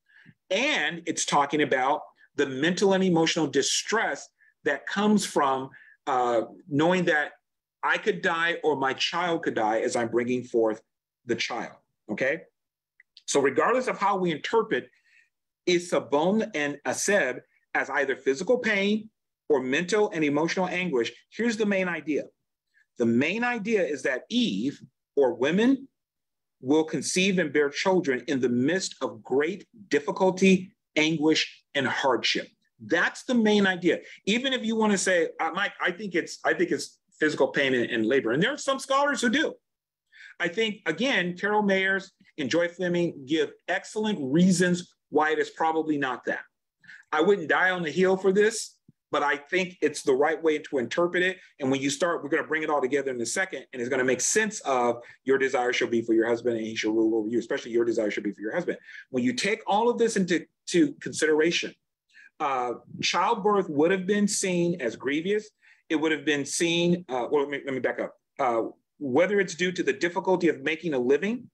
And it's talking about the mental and emotional distress that comes from uh, knowing that I could die or my child could die as I'm bringing forth the child. Okay. So, regardless of how we interpret itzavon and Aseb as either physical pain or mental and emotional anguish, here's the main idea The main idea is that Eve or women will conceive and bear children in the midst of great difficulty, anguish, and hardship. That's the main idea. Even if you want to say, uh, Mike, I think it's I think it's physical pain and, and labor, and there are some scholars who do. I think again, Carol Meyers and Joy Fleming give excellent reasons why it is probably not that. I wouldn't die on the hill for this, but I think it's the right way to interpret it. And when you start, we're going to bring it all together in a second, and it's going to make sense of your desire shall be for your husband, and he shall rule over you, especially your desire should be for your husband. When you take all of this into to consideration, uh, childbirth would have been seen as grievous. It would have been seen, uh, well, let me, let me back up. Uh, whether it's due to the difficulty of making a living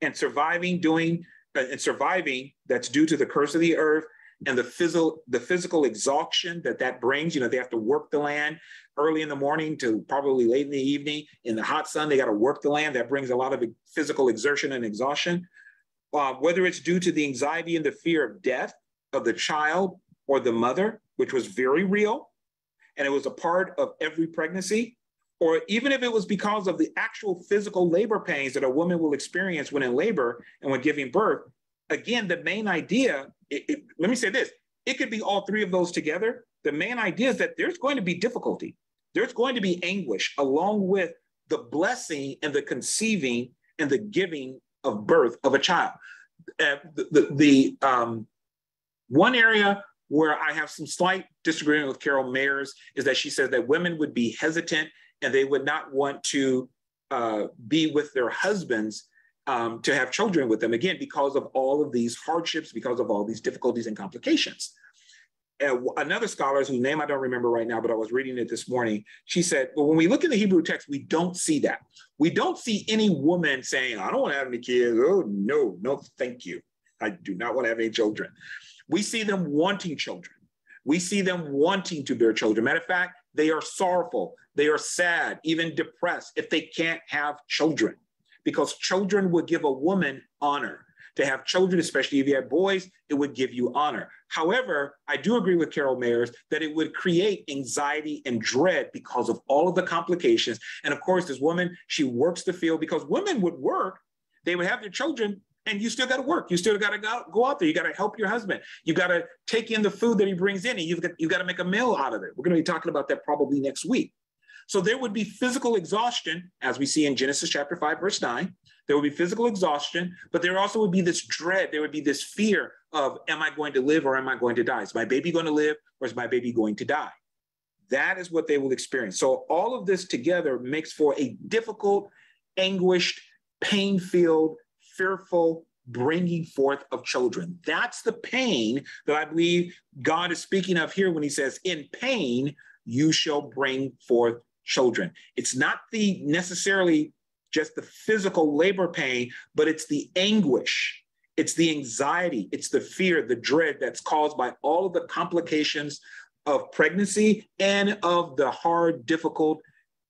and surviving doing uh, and surviving that's due to the curse of the earth and the physical the physical exhaustion that that brings you know they have to work the land early in the morning to probably late in the evening. In the hot sun they got to work the land. That brings a lot of physical exertion and exhaustion. Uh, whether it's due to the anxiety and the fear of death of the child or the mother which was very real and it was a part of every pregnancy or even if it was because of the actual physical labor pains that a woman will experience when in labor and when giving birth again the main idea it, it, let me say this it could be all three of those together. The main idea is that there's going to be difficulty, there's going to be anguish along with the blessing and the conceiving and the giving of birth of a child. Uh, the, the, the um, one area where I have some slight disagreement with Carol Meyers is that she says that women would be hesitant and they would not want to uh, be with their husbands um, to have children with them, again, because of all of these hardships, because of all these difficulties and complications. Another scholar, whose name I don't remember right now, but I was reading it this morning, she said, well, when we look in the Hebrew text, we don't see that. We don't see any woman saying, I don't want to have any kids. Oh, no, no, thank you. I do not want to have any children. We see them wanting children. We see them wanting to bear children. Matter of fact, they are sorrowful, they are sad, even depressed if they can't have children because children would give a woman honor. To have children, especially if you had boys, it would give you honor. However, I do agree with Carol Meyers that it would create anxiety and dread because of all of the complications. And of course, this woman, she works the field because women would work, they would have their children, and you still got to work. You still got to go, out there. You got to help your husband. You got to take in the food that he brings in, and you've got, you got to make a meal out of it. We're going to be talking about that probably next week. So there would be physical exhaustion, as we see in Genesis chapter 5, verse 9. There would be physical exhaustion, but there also would be this dread. There would be this fear of, am I going to live or am I going to die? Is my baby going to live or is my baby going to die? That is what they will experience. So all of this together makes for a difficult, anguished, pain filled, fearful bringing forth of children. That's the pain that I believe God is speaking of here when he says, In pain, you shall bring forth children. It's not the necessarily just the physical labor pain, but it's the anguish, it's the anxiety, it's the fear, the dread that's caused by all of the complications of pregnancy and of the hard, difficult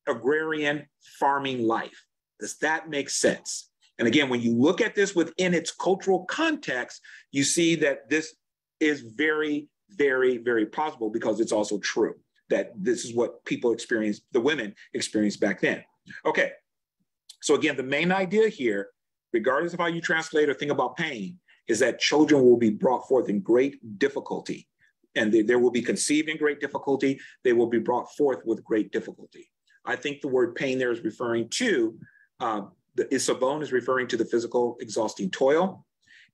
agrarian farming life. Does that make sense? And again, when you look at this within its cultural context, you see that this is very, very, very possible because it's also true that this is what people experienced, the women experienced back then. Okay, so again, the main idea here, regardless of how you translate or think about pain, is that children will be brought forth in great difficulty and they, they will be conceived in great difficulty. They will be brought forth with great difficulty. I think the word pain there is referring to, uh, the itzavon is referring to the physical exhausting toil,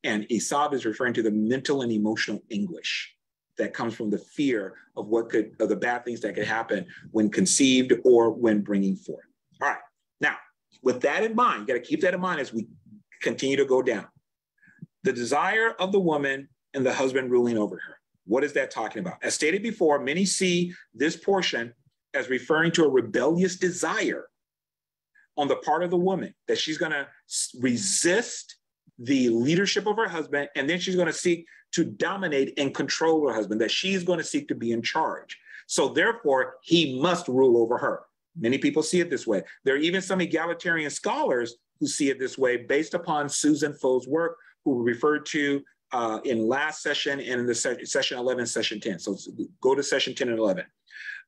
and Isab is referring to the mental and emotional anguish that comes from the fear of what could, of the bad things that could happen when conceived or when bringing forth. All right. Now, with that in mind, you got to keep that in mind as we continue to go down. The desire of the woman and the husband ruling over her. What is that talking about? As stated before, many see this portion as referring to a rebellious desire on the part of the woman that she's going to resist the leadership of her husband and then she's going to seek to dominate and control her husband, that she's going to seek to be in charge. So therefore, he must rule over her. Many people see it this way. There are even some egalitarian scholars who see it this way based upon Susan Foh's work, who referred to uh, in last session and in the se session 11, session 10. So go to session 10 and 11.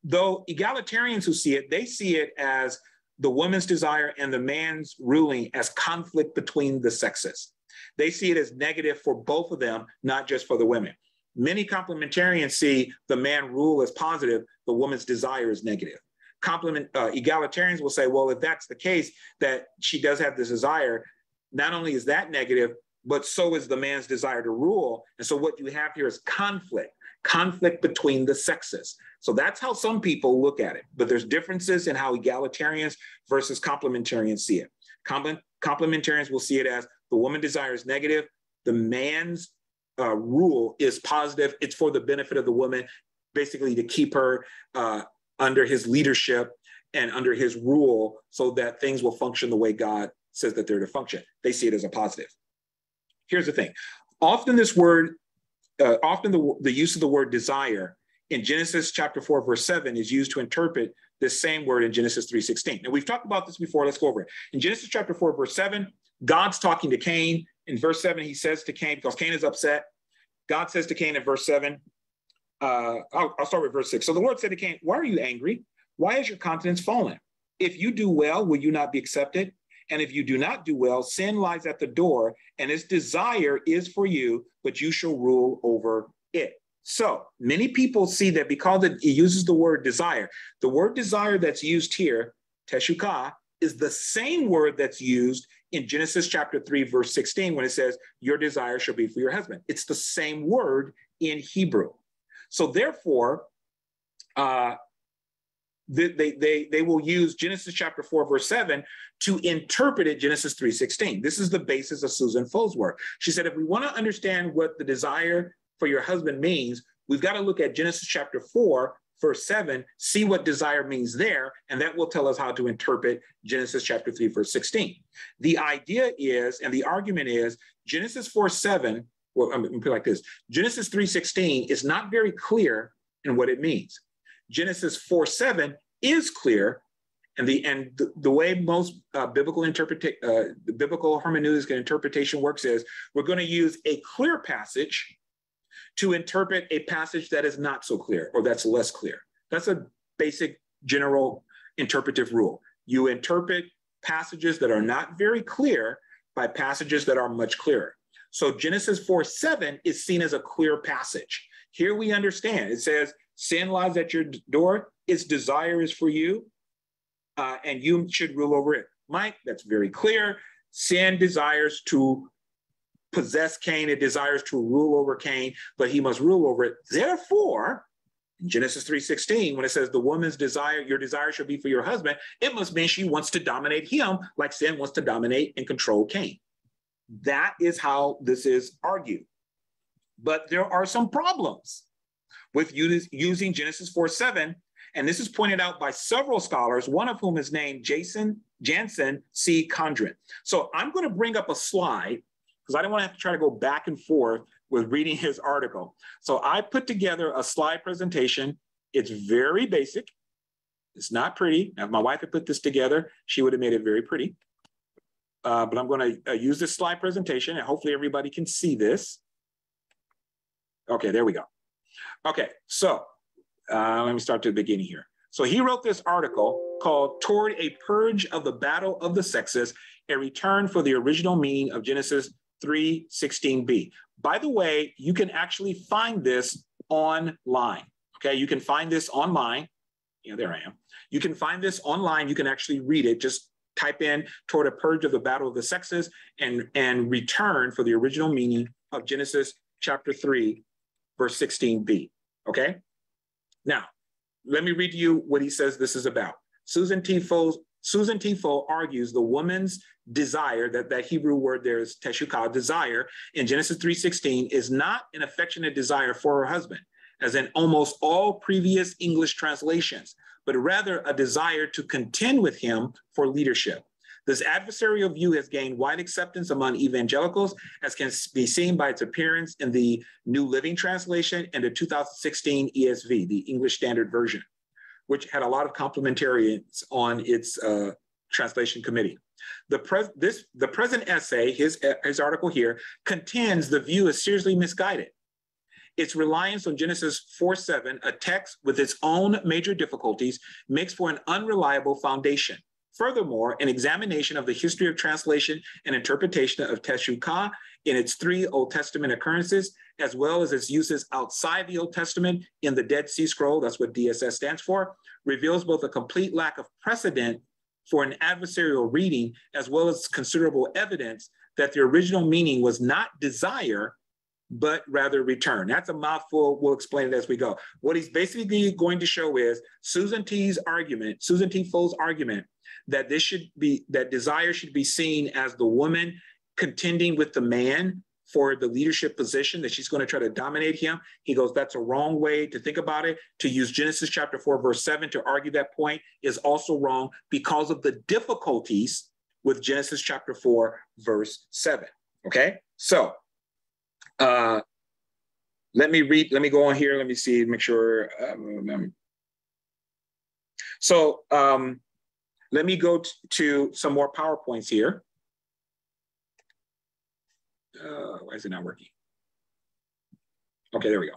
Though egalitarians who see it, they see it as the woman's desire and the man's ruling as conflict between the sexes. They see it as negative for both of them, not just for the women. Many complementarians see the man rule as positive, the woman's desire is negative. Complement uh, egalitarians will say, well, if that's the case, that she does have this desire, not only is that negative, but so is the man's desire to rule. And so what you have here is conflict, conflict between the sexes. So that's how some people look at it. But there's differences in how egalitarians versus complementarians see it. complementarians will see it as the woman desires negative, the man's uh, rule is positive. It's for the benefit of the woman, basically to keep her uh, under his leadership and under his rule so that things will function the way God says that they're to function. They see it as a positive. Here's the thing. Often this word, uh, often the, the use of the word desire in Genesis chapter 4, verse 7 is used to interpret this same word in Genesis 3.16. And we've talked about this before. Let's go over it. In Genesis chapter 4, verse 7, God's talking to Cain. In verse 7, he says to Cain, because Cain is upset, God says to Cain in verse 7, uh, I'll, I'll start with verse 6. So the Lord said to Cain, Why are you angry? Why is your countenance fallen? If you do well, will you not be accepted? And if you do not do well, sin lies at the door, and its desire is for you, but you shall rule over it. So many people see that because it, uses the word desire, the word desire that's used here, teshukah, is the same word that's used in Genesis chapter 3, verse 16, when it says, Your desire shall be for your husband. It's the same word in Hebrew. So therefore, uh, they, they, they will use Genesis chapter 4, verse 7 to interpret it Genesis 3.16. This is the basis of Susan Foh's work. She said, if we want to understand what the desire for your husband means, we've got to look at Genesis chapter 4, verse 7, see what desire means there, and that will tell us how to interpret Genesis chapter 3, verse 16. The idea is, and the argument is, Genesis 4, 7, well, I'm it like this Genesis 3, 16 is not very clear in what it means. Genesis 4, 7 is clear, and the and the, the way most uh, biblical interpretation, uh, biblical hermeneutics and interpretation works is we're going to use a clear passage to interpret a passage that is not so clear or that's less clear. That's a basic general interpretive rule. You interpret passages that are not very clear by passages that are much clearer. So Genesis 4 7 is seen as a clear passage. Here we understand it says, Sin lies at your door, its desire is for you, uh, and you should rule over it. Mike, that's very clear. Sin desires to possess Cain, it desires to rule over Cain, but he must rule over it. Therefore, in Genesis 3:16, when it says the woman's desire, your desire shall be for your husband, it must mean she wants to dominate him like sin wants to dominate and control Cain. That is how this is argued. But there are some problems with using Genesis 4 7. And this is pointed out by several scholars, one of whom is named Jason Janson C. Condren. So I'm going to bring up a slide because I didn't want to have to try to go back and forth with reading his article. So I put together a slide presentation. It's very basic. It's not pretty. Now, if my wife had put this together, she would have made it very pretty. Uh, but I'm going to uh, use this slide presentation and hopefully everybody can see this. Okay, there we go. Okay, so uh, let me start to the beginning here. So he wrote this article called Toward a Purge of the Battle of the Sexes, a return for the original meaning of Genesis 316b. By the way, you can actually find this online. Okay, you can find this online. Yeah, there I am. You can find this online. You can actually read it. Just type in toward a purge of the battle of the sexes and, and return for the original meaning of Genesis chapter 3, verse 16b. Okay? Now, let me read to you what he says this is about. Susan T. Foh's Susan T. Foh argues the woman's desire, that, that Hebrew word there is teshukah, desire, in Genesis 3.16 is not an affectionate desire for her husband, as in almost all previous English translations, but rather a desire to contend with him for leadership. This adversarial view has gained wide acceptance among evangelicals, as can be seen by its appearance in the New Living Translation and the 2016 ESV, the English Standard Version which had a lot of complementarians on its uh, translation committee. The, this, the present essay, his, his article here, contends the view is seriously misguided. Its reliance on Genesis 4:7, a text with its own major difficulties, makes for an unreliable foundation. Furthermore, an examination of the history of translation and interpretation of Teshuvah in its three Old Testament occurrences, as well as its uses outside the Old Testament in the Dead Sea Scroll, that's what DSS stands for, reveals both a complete lack of precedent for an adversarial reading, as well as considerable evidence that the original meaning was not desire, but rather return. That's a mouthful. We'll explain it as we go. What he's basically going to show is Susan T's argument, Susan T. Foh's argument that this should be, that desire should be seen as the woman contending with the man for the leadership position, that she's going to try to dominate him. He goes, that's a wrong way to think about it. To use Genesis chapter 4, verse 7 to argue that point is also wrong because of the difficulties with Genesis chapter 4, verse 7. Okay, so uh, let me read, let me go on here. Let me see, make sure. Um, so um, let me go to some more PowerPoints here. Uh, why is it not working? Okay, there we go.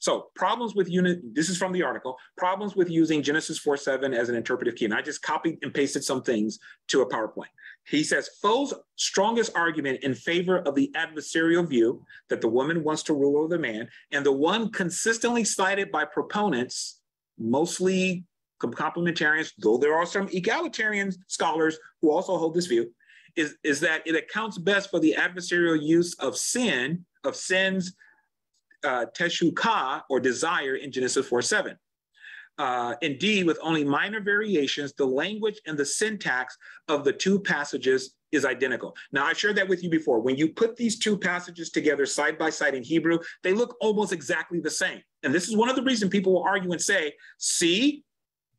So problems with unit, this is from the article, problems with using Genesis 4.7 as an interpretive key. And I just copied and pasted some things to a PowerPoint. He says, Foh's strongest argument in favor of the adversarial view that the woman wants to rule over the man, and the one consistently cited by proponents, mostly complementarians, though there are some egalitarian scholars who also hold this view, is, is that it accounts best for the adversarial use of sin, of sin's uh, or desire in Genesis 4 7. Uh, indeed, with only minor variations, the language and the syntax of the two passages is identical. Now, I've shared that with you before. When you put these two passages together side by side in Hebrew, they look almost exactly the same. And this is one of the reasons people will argue and say, see,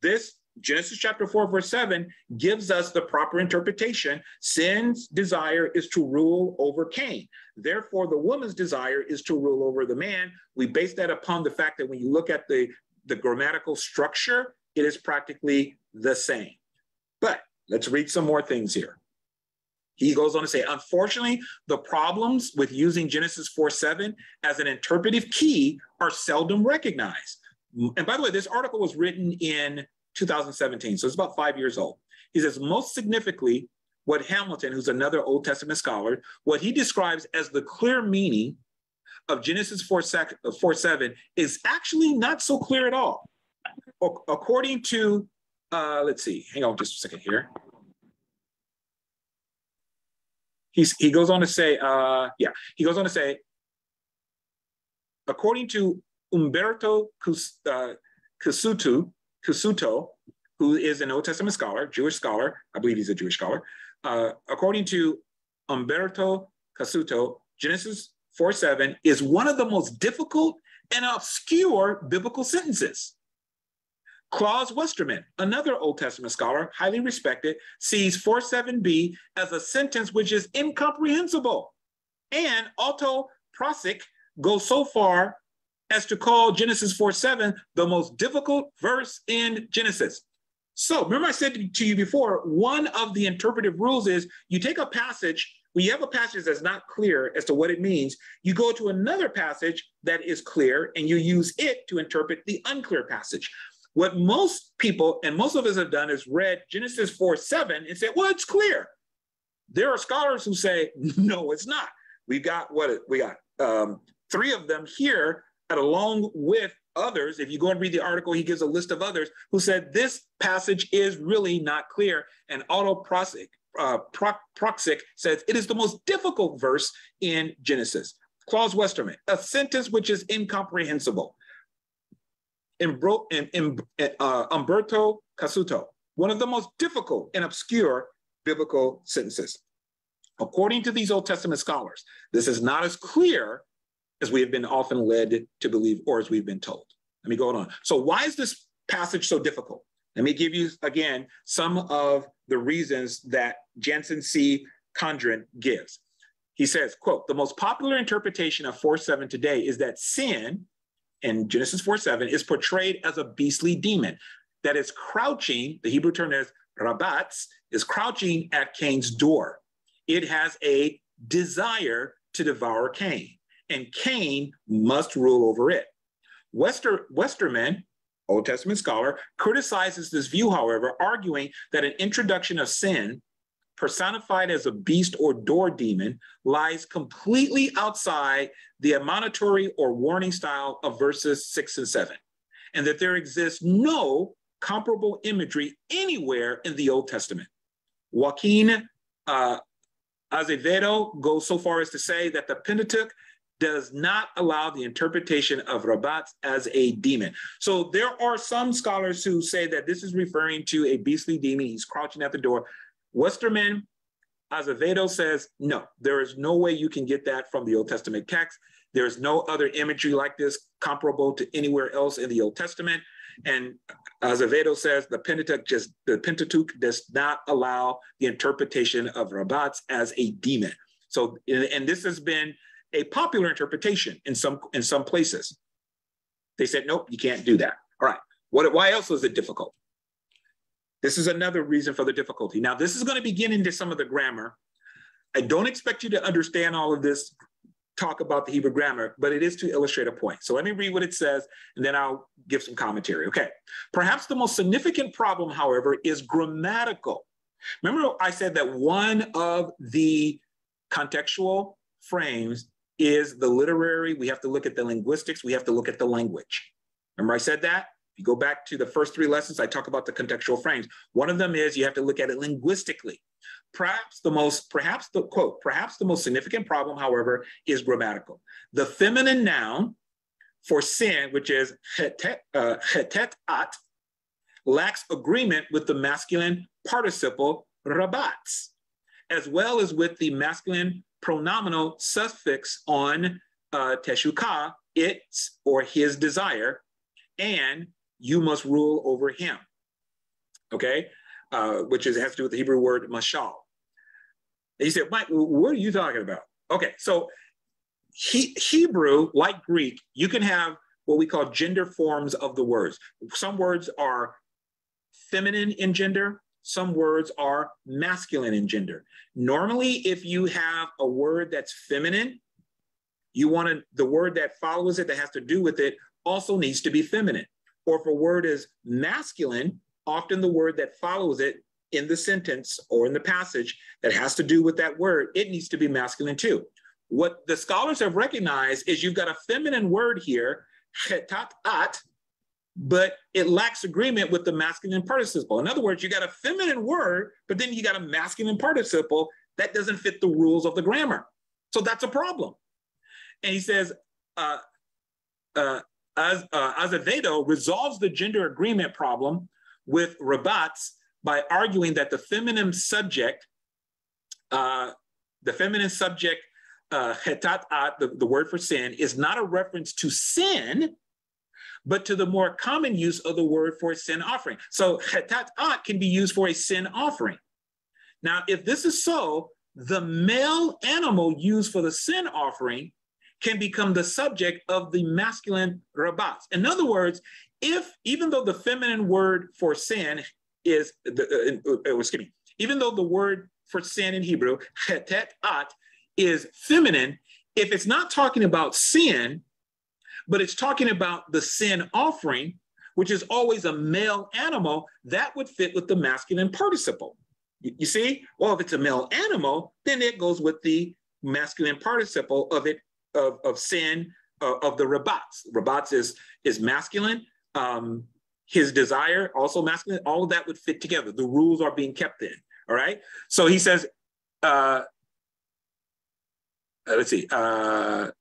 this Genesis chapter 4, verse 7 gives us the proper interpretation. Sin's desire is to rule over Cain. Therefore, the woman's desire is to rule over the man. We base that upon the fact that when you look at the, the grammatical structure, it is practically the same. But let's read some more things here. He goes on to say, unfortunately, the problems with using Genesis 4 7 as an interpretive key are seldom recognized. And by the way, this article was written in 2017. So it's about five years old. He says, most significantly, what Hamilton, who's another Old Testament scholar, what he describes as the clear meaning of Genesis 4, sec- 4 7 is actually not so clear at all. According to, uh, let's see, hang on just a second here. He's, he goes on to say, uh, yeah, he goes on to say, according to Umberto Cus, uh, Casutu, Kusuto, who is an Old Testament scholar, Jewish scholar, I believe he's a Jewish scholar. Uh, according to Umberto Cassuto, Genesis 4 7 is one of the most difficult and obscure biblical sentences. Claus Westermann, another Old Testament scholar, highly respected, sees 4 7b as a sentence which is incomprehensible. And Otto Procksch goes so far as to call Genesis 4 7 the most difficult verse in Genesis. So remember, I said to you before, one of the interpretive rules is you take a passage, when you have a passage that's not clear as to what it means, you go to another passage that is clear and you use it to interpret the unclear passage. What most people and most of us have done is read Genesis 4 7 and said, well, it's clear. There are scholars who say, no, it's not. We got what we got um, three of them here along with others, if you go and read the article, he gives a list of others who said this passage is really not clear. And Otto Procksch, uh, Procksch says it is the most difficult verse in Genesis. Claus Westermann, a sentence which is incomprehensible. Imbro, in, in, uh, Umberto Cassuto, one of the most difficult and obscure biblical sentences. According to these Old Testament scholars, this is not as clear as we have been often led to believe or as we've been told. Let me go on. So why is this passage so difficult? Let me give you, again, some of the reasons that Janson C. Condren gives. He says, quote, the most popular interpretation of 4-7 today is that sin in Genesis 4-7 is portrayed as a beastly demon that is crouching, the Hebrew term is rabatz, is crouching at Cain's door. It has a desire to devour Cain and Cain must rule over it. Wester, Westermann Old Testament scholar, criticizes this view, however, arguing that an introduction of sin personified as a beast or door demon lies completely outside the admonitory or warning style of verses six and seven, and that there exists no comparable imagery anywhere in the Old Testament. Joaquin uh, Azevedo goes so far as to say that the Pentateuch does not allow the interpretation of Rabbats as a demon. So there are some scholars who say that this is referring to a beastly demon. He's crouching at the door. Westermann Azevedo says, no, there is no way you can get that from the Old Testament text. There's no other imagery like this comparable to anywhere else in the Old Testament. And Azevedo says the Pentateuch just the Pentateuch does not allow the interpretation of Rabbats as a demon. So, and this has been a popular interpretation in some in some places. They said, nope, you can't do that. All right. What, why else was it difficult? This is another reason for the difficulty. Now, this is going to begin into some of the grammar. I don't expect you to understand all of this talk about the Hebrew grammar, but it is to illustrate a point. So let me read what it says, and then I'll give some commentary. Okay. Perhaps the most significant problem, however, is grammatical. Remember, I said that one of the contextual frames is the literary. We have to look at the linguistics. We have to look at the language. Remember, I said that? If you go back to the first three lessons, I talk about the contextual frames. One of them is you have to look at it linguistically. Perhaps the most, perhaps the quote, perhaps the most significant problem, however, is grammatical. The feminine noun for sin, which is hetet, uh, at, lacks agreement with the masculine participle rabats, as well as with the masculine pronominal suffix on uh, teshuka, its or his desire, and you must rule over him. Okay, uh, which is has to do with the Hebrew word mashal. And he said, Mike, what are you talking about? Okay, so he, Hebrew, like Greek, you can have what we call gender forms of the words. Some words are feminine in gender, some words are masculine in gender. Normally, if you have a word that's feminine, you want to, the word that follows it that has to do with it also needs to be feminine. Or if a word is masculine, often the word that follows it in the sentence or in the passage that has to do with that word, it needs to be masculine too. What the scholars have recognized is you've got a feminine word here, chetat at, but it lacks agreement with the masculine participle. In other words, you got a feminine word, but then you got a masculine participle that doesn't fit the rules of the grammar. So that's a problem. And he says, uh, uh, as, uh, resolves the gender agreement problem with Rabbats by arguing that the feminine subject, uh, the feminine subject, uh, the, the word for sin, is not a reference to sin, but to the more common use of the word for sin offering. So hetat at can be used for a sin offering. Now, if this is so, the male animal used for the sin offering can become the subject of the masculine rabbats. In other words, if even though the feminine word for sin is the uh, uh, uh, excuse me, even though the word for sin in Hebrew, hetet at, is feminine, if it's not talking about sin, but it's talking about the sin offering, which is always a male animal, that would fit with the masculine participle. You, see? Well, if it's a male animal, then it goes with the masculine participle of it of, of sin uh, of the rabats. Rabats is, is masculine. Um, his desire, also masculine, all of that would fit together. The rules are being kept in. All right. So he says, uh, uh let's see, uh,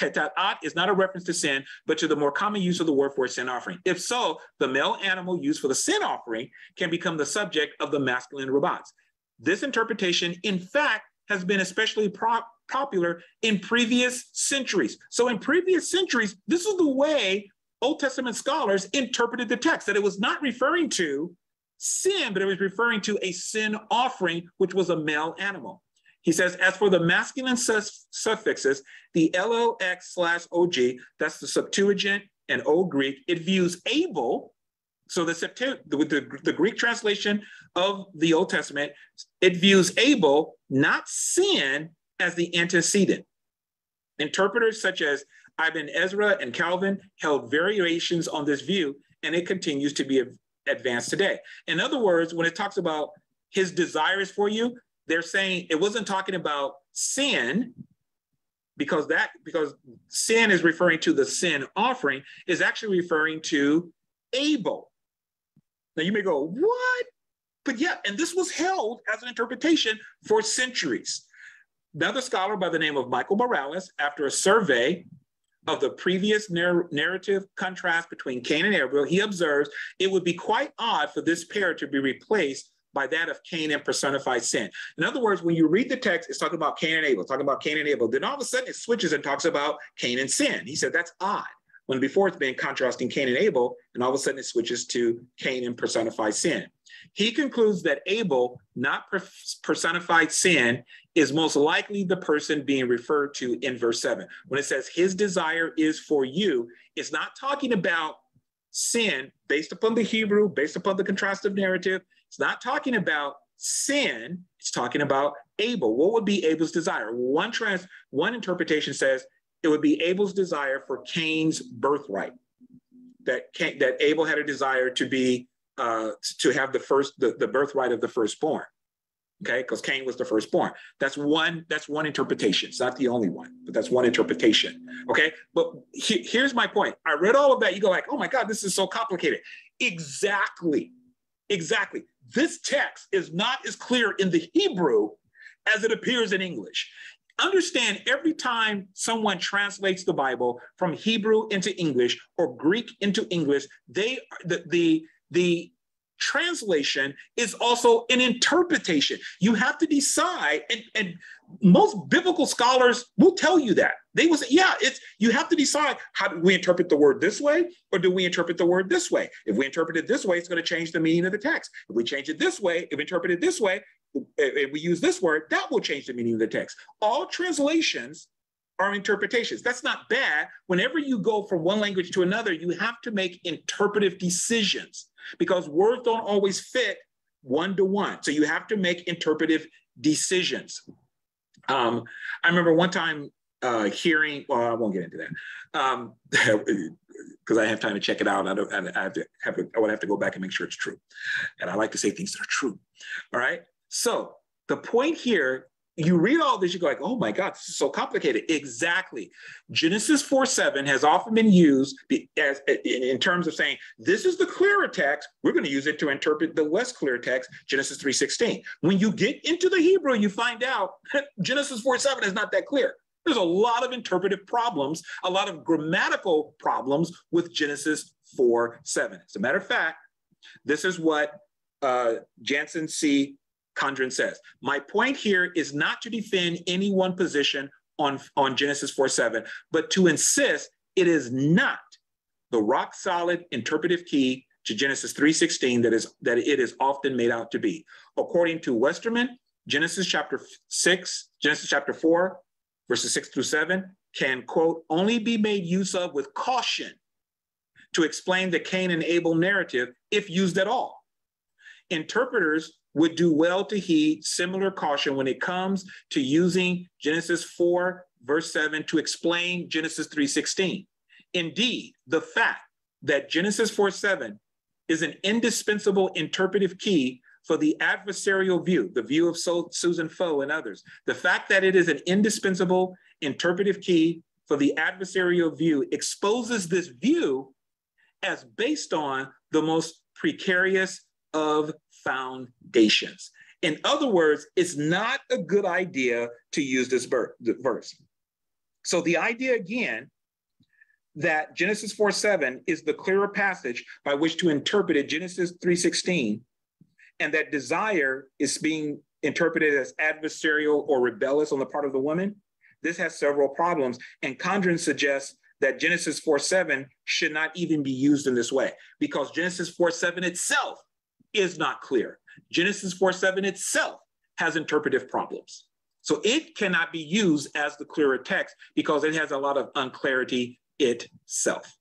at is not a reference to sin, but to the more common use of the word for a sin offering. If so, the male animal used for the sin offering can become the subject of the masculine rabats. This interpretation, in fact, has been especially pro- popular in previous centuries. So, in previous centuries, this is the way Old Testament scholars interpreted the text, that it was not referring to sin, but it was referring to a sin offering, which was a male animal. He says, as for the masculine suffixes, the LXX slash OG, that's the Septuagint and Old Greek, it views able, so the, the, the, the Greek translation of the Old Testament, it views able, not sin, as the antecedent. Interpreters such as Ibn Ezra and Calvin held variations on this view and it continues to be advanced today. In other words, when it talks about his desires for you, they're saying it wasn't talking about sin because that because sin is referring to the sin offering is actually referring to Abel. Now you may go, what? But yeah, and this was held as an interpretation for centuries. Another scholar by the name of Michael Morales, after a survey of the previous narr- narrative contrast between Cain and Abel, he observes it would be quite odd for this pair to be replaced by that of Cain and personified sin. In other words, when you read the text, it's talking about Cain and Abel, talking about Cain and Abel. Then all of a sudden it switches and talks about Cain and sin. He said that's odd. When before it's been contrasting Cain and Abel, and all of a sudden it switches to Cain and personified sin. He concludes that Abel, not personified sin, is most likely the person being referred to in verse 7. When it says his desire is for you, it's not talking about sin based upon the Hebrew, based upon the contrastive narrative. It's not talking about sin, it's talking about Abel. What would be Abel's desire? One trans one interpretation says it would be Abel's desire for Cain's birthright. That Cain, that Abel had a desire to be uh, to have the first the, the birthright of the firstborn okay? Because cain was the firstborn. That's one that's one interpretation. It's not the only one but that's one interpretation okay? But he, here's my point. I read all of that you go like oh my god this is so complicated. Exactly. Exactly this text is not as clear in the hebrew as it appears in english. Understand every time someone translates the bible from hebrew into english or greek into english they the the, the translation is also an interpretation. You have to decide, and, and most biblical scholars will tell you that. They will say, yeah, it's you have to decide how do we interpret the word this way or do we interpret the word this way? If we interpret it this way, it's going to change the meaning of the text. If we change it this way, if we interpret it this way, if we use this word, that will change the meaning of the text. All translations are interpretations. That's not bad. Whenever you go from one language to another, you have to make interpretive decisions because words don't always fit one to one. So you have to make interpretive decisions. Um, I remember one time uh, hearing, well, I won't get into that because um, I have time to check it out. I don't, I have to have, I would have to go back and make sure it's true. And I like to say things that are true. All right. So the point here you read all this, you go like, oh my God, this is so complicated. Exactly. Genesis 4 7 has often been used as in terms of saying this is the clearer text. We're going to use it to interpret the less clear text, Genesis 3 16. When you get into the Hebrew, you find out Genesis 4 7 is not that clear. There's a lot of interpretive problems, a lot of grammatical problems with Genesis 4 7. As a matter of fact, this is what uh, Janson C. Condren says. My point here is not to defend any one position on, on Genesis 4 7, but to insist it is not the rock solid interpretive key to Genesis 3:16 that is that it is often made out to be. According to Westermann, Genesis chapter 6, Genesis chapter 4, verses 6 through 7 can quote only be made use of with caution to explain the Cain and Abel narrative if used at all. Interpreters would do well to heed similar caution when it comes to using Genesis 4, verse 7 to explain Genesis 3:16. Indeed, the fact that Genesis 4 7 is an indispensable interpretive key for the adversarial view, the view of so- Susan Foh and others, the fact that it is an indispensable interpretive key for the adversarial view exposes this view as based on the most precarious of foundations. In other words, it's not a good idea to use this verse. So the idea again that Genesis 4 7 is the clearer passage by which to interpret it, Genesis 3:16, and that desire is being interpreted as adversarial or rebellious on the part of the woman. This has several problems, and Condren suggests that Genesis 4 7 should not even be used in this way because Genesis 4 7 itself is not clear. Genesis 4 7 itself has interpretive problems. So it cannot be used as the clearer text because it has a lot of unclarity itself.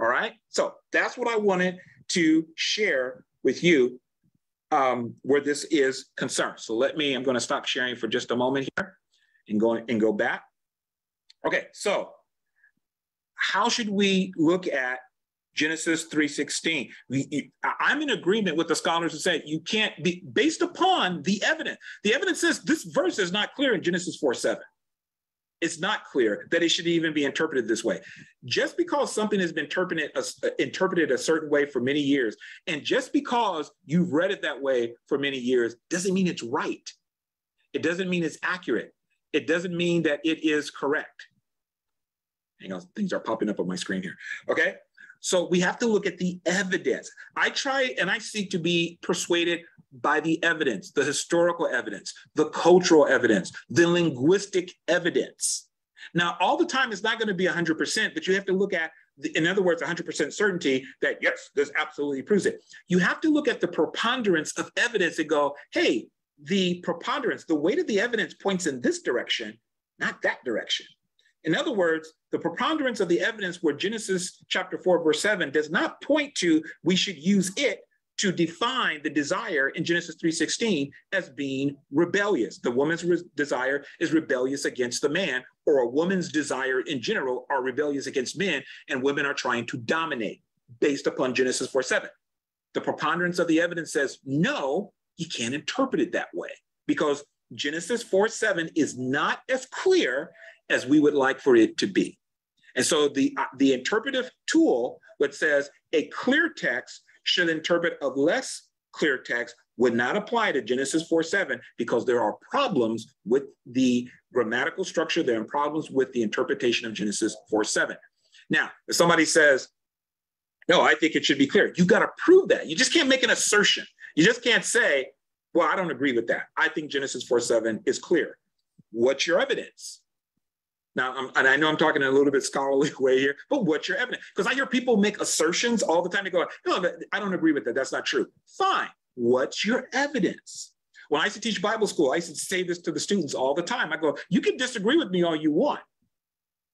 All right. So that's what I wanted to share with you um, where this is concerned. So let me, I'm going to stop sharing for just a moment here and go and go back. Okay. So how should we look at Genesis 3:16. I'm in agreement with the scholars who say you can't be based upon the evidence. The evidence says this verse is not clear in Genesis 4:7. It's not clear that it should even be interpreted this way. Just because something has been interpreted a, interpreted a certain way for many years, and just because you've read it that way for many years, doesn't mean it's right. It doesn't mean it's accurate. It doesn't mean that it is correct. Hang on, things are popping up on my screen here. Okay. So we have to look at the evidence. I try and I seek to be persuaded by the evidence, the historical evidence, the cultural evidence, the linguistic evidence. Now, all the time it's not going to be 100%, but you have to look at, the, in other words, 100% certainty that yes, this absolutely proves it. You have to look at the preponderance of evidence and go, hey, the preponderance, the weight of the evidence points in this direction, not that direction. In other words, the preponderance of the evidence where Genesis chapter 4, verse 7 does not point to we should use it to define the desire in Genesis 3:16 as being rebellious. The woman's re- desire is rebellious against the man, or a woman's desire in general are rebellious against men, and women are trying to dominate based upon Genesis 4:7. The preponderance of the evidence says no, you can't interpret it that way because Genesis 4:7 is not as clear as we would like for it to be. And so the, uh, the interpretive tool, which says a clear text should interpret a less clear text, would not apply to Genesis 4 7 because there are problems with the grammatical structure, there are problems with the interpretation of Genesis 4 7. Now, if somebody says, no, I think it should be clear, you've got to prove that. You just can't make an assertion. You just can't say, well, I don't agree with that. I think Genesis 4 7 is clear. What's your evidence? Now, I'm, and I know I'm talking in a little bit scholarly way here, but what's your evidence? Because I hear people make assertions all the time. They go, no, I don't agree with that. That's not true. Fine. What's your evidence? When I used to teach Bible school, I used to say this to the students all the time. I go, you can disagree with me all you want.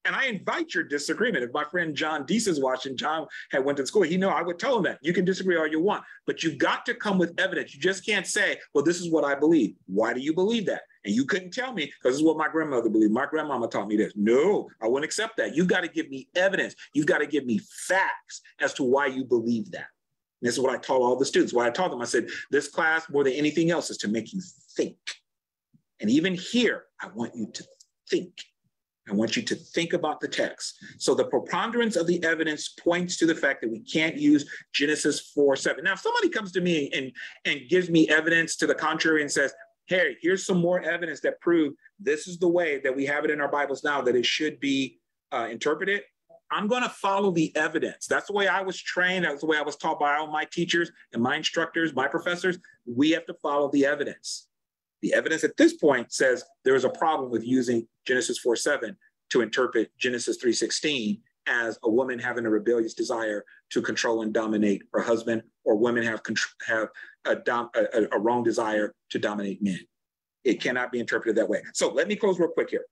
And I invite your disagreement. If my friend John Deese is watching, John had went to school, he know I would tell him that. You can disagree all you want, but you've got to come with evidence. You just can't say, well, this is what I believe. Why do you believe that? And you couldn't tell me because this is what my grandmother believed. My grandmama taught me this. No, I wouldn't accept that. You've got to give me evidence. You've got to give me facts as to why you believe that. And this is what I taught all the students. Why I taught them, I said, this class more than anything else is to make you think. And even here, I want you to think. I want you to think about the text. So the preponderance of the evidence points to the fact that we can't use Genesis 4 7. Now, if somebody comes to me and, and gives me evidence to the contrary and says, Harry, here's some more evidence that prove this is the way that we have it in our Bibles now that it should be uh, interpreted. I'm going to follow the evidence. That's the way I was trained. That's the way I was taught by all my teachers and my instructors, my professors. We have to follow the evidence. The evidence at this point says there is a problem with using Genesis 4 7 to interpret Genesis 3 16 as a woman having a rebellious desire to control and dominate her husband, or women have have a, dom- a, a wrong desire to dominate men. It cannot be interpreted that way. So let me close real quick here.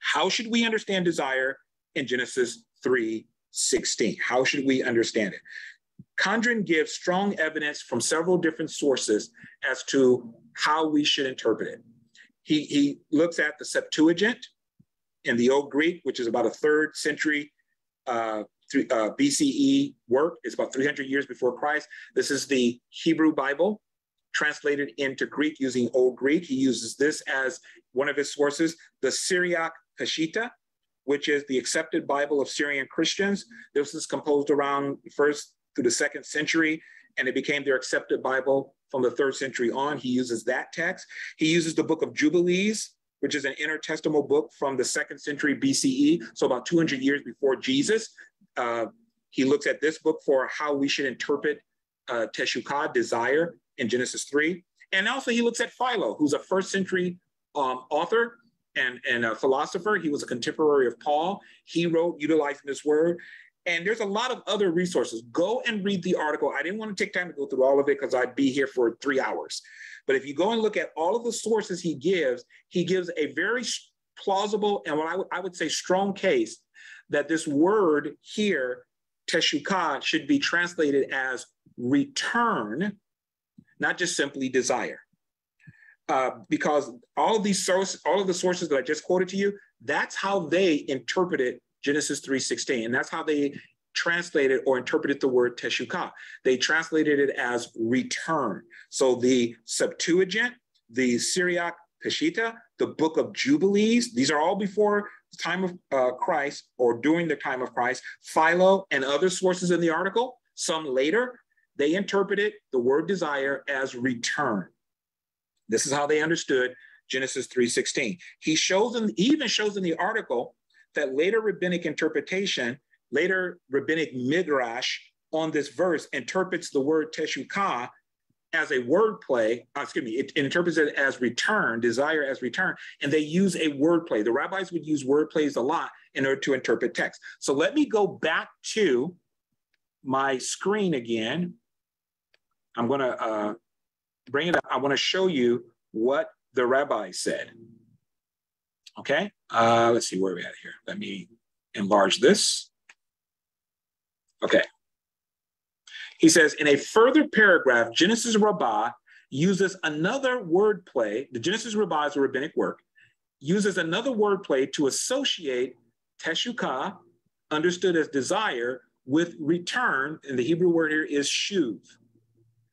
How should we understand desire in Genesis 3 16? How should we understand it? Condren gives strong evidence from several different sources as to how we should interpret it. He, he looks at the Septuagint in the Old Greek, which is about a third century uh, uh, BCE work. It's about 300 years before Christ. This is the Hebrew Bible translated into Greek using Old Greek. He uses this as one of his sources. The Syriac Peshitta, which is the accepted Bible of Syrian Christians. This is composed around first through the second century, and it became their accepted Bible from the third century on. He uses that text. He uses the book of Jubilees, which is an intertestamental book from the second century BCE, so about 200 years before Jesus. Uh, he looks at this book for how we should interpret uh, Teshukah, desire, in Genesis 3. And also he looks at Philo, who's a first century um, author and, and a philosopher. He was a contemporary of Paul. He wrote utilizing this word. And there's a lot of other resources. Go and read the article. I didn't want to take time to go through all of it because I'd be here for three hours. But if you go and look at all of the sources he gives, he gives a very plausible and what I, w- I would say strong case that this word here, teshukah, should be translated as return, not just simply desire. Uh, because all of these sources, all of the sources that I just quoted to you, that's how they interpreted Genesis 3:16, and that's how they translated or interpreted the word teshukah. They translated it as return. So the Septuagint, the Syriac Peshitta, the Book of Jubilees, these are all before the time of uh, Christ or during the time of Christ. Philo and other sources in the article, some later, they interpreted the word desire as return. This is how they understood Genesis 3:16. He shows in, he even shows in the article that later rabbinic interpretation, later rabbinic midrash on this verse interprets the word teshukah as a word play, uh, excuse me, it, it, interprets it as return, desire as return, and they use a word play. The rabbis would use word plays a lot in order to interpret text. So let me go back to my screen again. I'm going to uh, bring it up. I want to show you what the rabbi said. Okay, uh, let's see where we at here. Let me enlarge this. Okay. He says, in a further paragraph, Genesis Rabbah uses another wordplay. The Genesis Rabbah is a rabbinic work, uses another wordplay to associate teshukah, understood as desire, with return. And the Hebrew word here is shuv.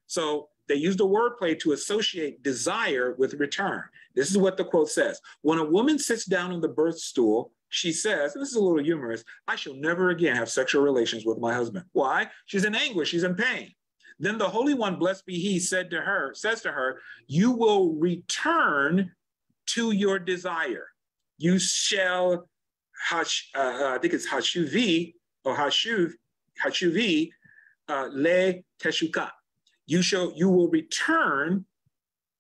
So they used a wordplay to associate desire with return. This is what the quote says. When a woman sits down on the birth stool, she says, this is a little humorous, I shall never again have sexual relations with my husband. Why? She's in anguish, she's in pain. Then the Holy One, blessed be he, said to her, says to her, You will return to your desire. You shall, hash, uh, uh I think it's hashuvi or hashuv, hashuvi, uh, le teshuka. You shall, you will return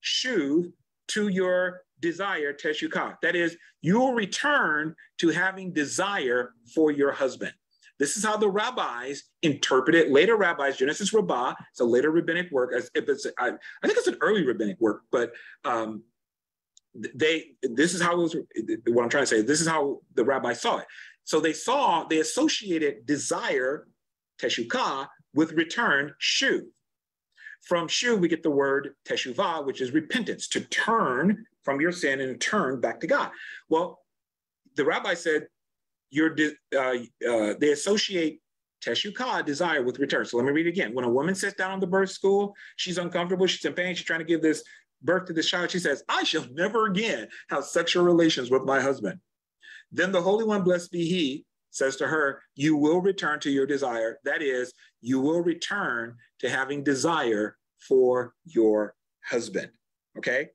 shuv to your desire teshukah. That is, you will return to having desire for your husband. This is how the rabbis interpret it. Later rabbis, Genesis Rabbah, it's a later rabbinic work. As if it's, I, I think it's an early rabbinic work, but um, they. This is how it was. What I'm trying to say. This is how the rabbis saw it. So they saw they associated desire, teshukah, with return, shu. From shu, we get the word teshuvah, which is repentance, to turn from your sin and turn back to God. Well, the rabbi said, you're uh, uh, they associate teshukah, desire, with return. So let me read again. When a woman sits down on the birth stool, she's uncomfortable, she's in pain, she's trying to give this birth to this child. She says, I shall never again have sexual relations with my husband. Then the Holy One, blessed be he, says to her, You will return to your desire. That is, you will return to having desire for your husband. Okay?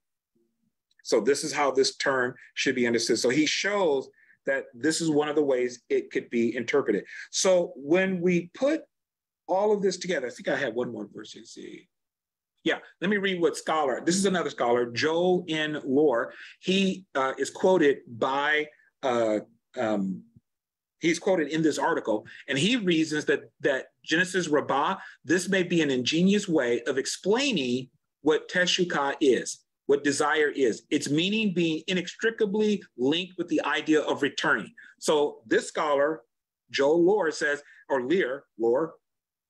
So this is how this term should be understood. So he shows that this is one of the ways it could be interpreted. So when we put all of this together, I think I have one more verse. Let's see. Yeah, let me read what scholar. This is another scholar, Joel N. Lohr. He uh, is quoted by. Uh, um, he's quoted in this article, and he reasons that that Genesis Rabbah. This may be an ingenious way of explaining what Teshukah is what desire is its meaning being inextricably linked with the idea of returning. So this scholar, Joel Lohr, says, or Lear, Lohr,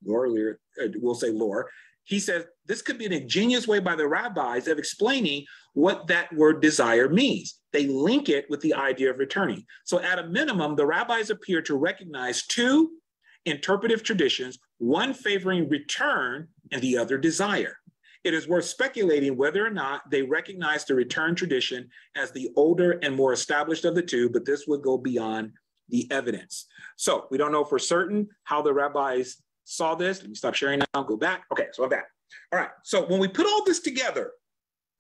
Lohr, Lear, uh, we'll say Lohr, he says this could be an ingenious way by the rabbis of explaining what that word desire means. They link it with the idea of returning. So, at a minimum, the rabbis appear to recognize two interpretive traditions, one favoring return and the other desire. It is worth speculating whether or not they recognize the return tradition as the older and more established of the two, but this would go beyond the evidence. So we don't know for certain how the rabbis saw this. Let me stop sharing now, go back. Okay, so I'm back. All right, so when we put all this together,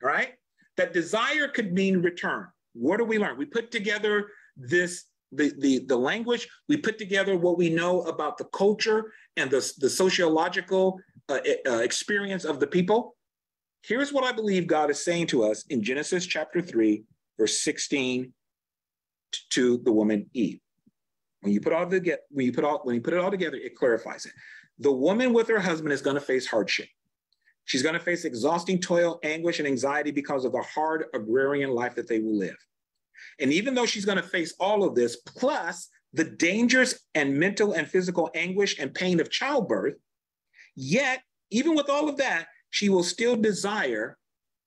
all right, that desire could mean return. What do we learn? We put together this the, the, the language, we put together what we know about the culture and the, the sociological uh, uh, experience of the people. Here's what I believe God is saying to us in Genesis chapter 3, verse 16 to the woman Eve. When you put all the get when you put all when you put it all together, it clarifies it. The woman with her husband is going to face hardship. She's going to face exhausting toil, anguish, and anxiety because of the hard agrarian life that they will live. And even though she's going to face all of this, plus the dangers and mental and physical anguish and pain of childbirth, Yet, even with all of that, she will still desire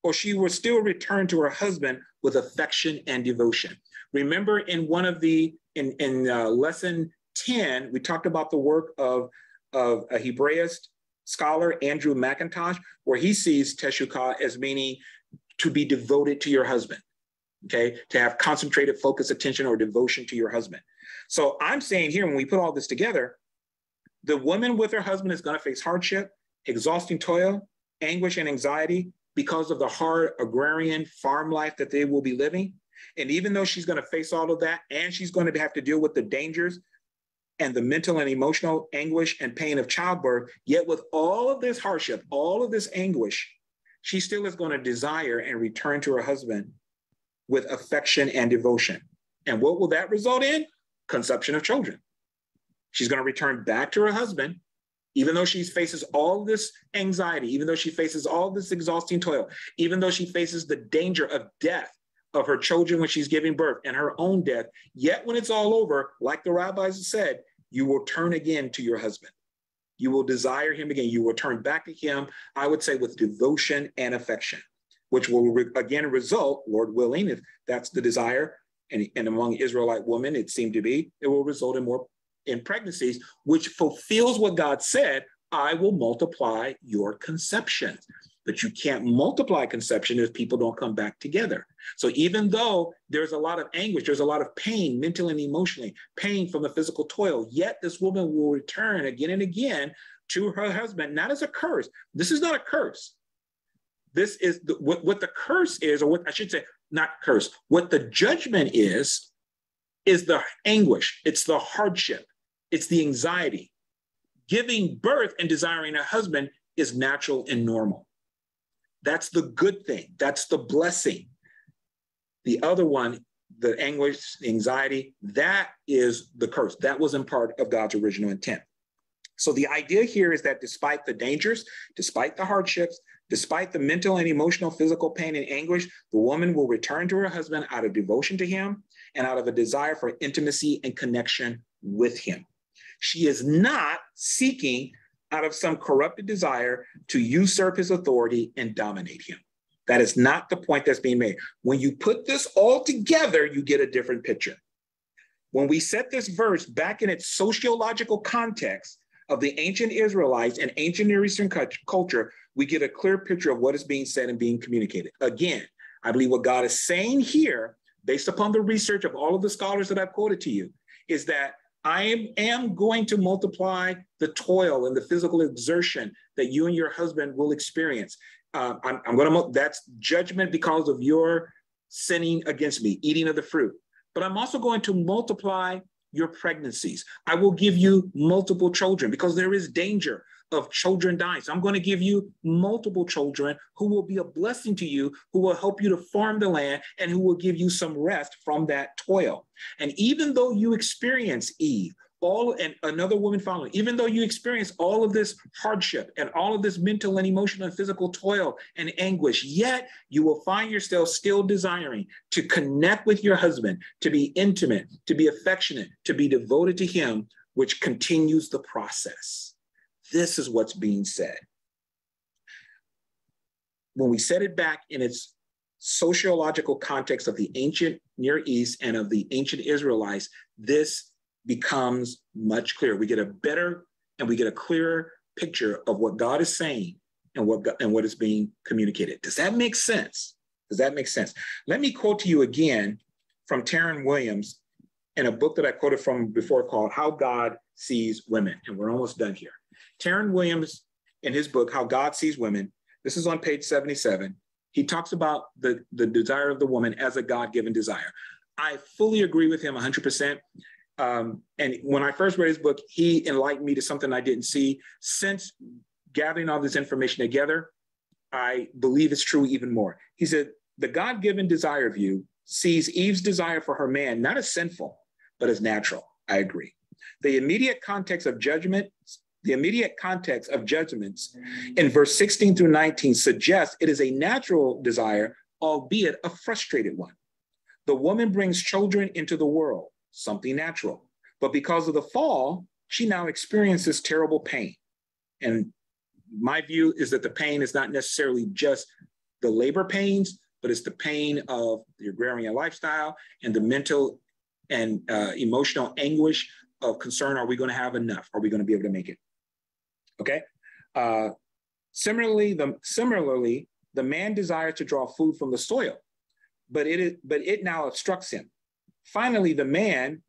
or she will still return to her husband with affection and devotion. Remember in one of the, in, in uh, lesson 10, we talked about the work of, of a Hebraist scholar, Andrew Macintosh, where he sees teshukah as meaning to be devoted to your husband, okay? To have concentrated focus, attention, or devotion to your husband. So I'm saying here, when we put all this together, the woman with her husband is going to face hardship, exhausting toil, anguish, and anxiety because of the hard agrarian farm life that they will be living. And even though she's going to face all of that, and she's going to have to deal with the dangers and the mental and emotional anguish and pain of childbirth, yet with all of this hardship, all of this anguish, she still is going to desire and return to her husband with affection and devotion. And what will that result in? Conception of children. She's going to return back to her husband, even though she faces all this anxiety, even though she faces all this exhausting toil, even though she faces the danger of death of her children when she's giving birth and her own death. Yet when it's all over, like the rabbis said, you will turn again to your husband. You will desire him again. You will turn back to him, I would say, with devotion and affection, which will re- again result, Lord willing, if that's the desire, and, and among Israelite women, it seemed to be, it will result in more in pregnancies, which fulfills what God said I will multiply your conceptions. But you can't multiply conception if people don't come back together. So even though there's a lot of anguish, there's a lot of pain, mentally and emotionally, pain from the physical toil, yet this woman will return again and again to her husband, not as a curse. This is not a curse. This is the, what, what the curse is, or what I should say, not curse. What the judgment is, is the anguish, it's the hardship, it's the anxiety. Giving birth and desiring a husband is natural and normal. That's the good thing. That's the blessing. The other one, the anguish, the anxiety, that is the curse. That wasn't part of God's original intent. So the idea here is that despite the dangers, despite the hardships, despite the mental and emotional, physical pain and anguish, the woman will return to her husband out of devotion to him and out of a desire for intimacy and connection with him. She is not seeking out of some corrupted desire to usurp his authority and dominate him. That is not the point that's being made. When you put this all together, you get a different picture. When we set this verse back in its sociological context of the ancient Israelites and ancient Near Eastern culture, we get a clear picture of what is being said and being communicated. Again, I believe what God is saying here, based upon the research of all of the scholars that I've quoted to you, is that I am, going to multiply the toil and the physical exertion that you and your husband will experience. Uh, I'm, I'm going to, that's judgment because of your sinning against me, eating of the fruit. But I'm also going to multiply your pregnancies. I will give you multiple children because there is danger of children dying. So I'm going to give you multiple children who will be a blessing to you, who will help you to farm the land, and who will give you some rest from that toil. And even though you experience Eve, all and another woman following, even though you experience all of this hardship and all of this mental and emotional and physical toil and anguish, yet you will find yourself still desiring to connect with your husband, to be intimate, to be affectionate, to be devoted to him, which continues the process. This is what's being said. When we set it back in its sociological context of the ancient Near East and of the ancient Israelites, this becomes much clearer. We get a better and we get a clearer picture of what God is saying and what God, and what is being communicated. Does that make sense? Does that make sense? Let me quote to you again from Terran Williams in a book that I quoted from before called How God Sees Women. And we're almost done here. Terran Williams, in his book, How God Sees Women, this is on page 77, he talks about the, the desire of the woman as a God given desire. I fully agree with him 100%. Um, and when I first read his book, he enlightened me to something I didn't see. Since gathering all this information together, I believe it's true even more. He said, The God given desire of you sees Eve's desire for her man not as sinful, but as natural. I agree. The immediate context of judgment the immediate context of judgments in verse 16 through 19 suggests it is a natural desire, albeit a frustrated one. The woman brings children into the world, something natural. But because of the fall, she now experiences terrible pain. And my view is that the pain is not necessarily just the labor pains, but it's the pain of the agrarian lifestyle and the mental and uh, emotional anguish of concern are we going to have enough? Are we going to be able to make it? Okay. Uh, similarly, the similarly, the man desires to draw food from the soil, but it is, but it now obstructs him. Finally, the man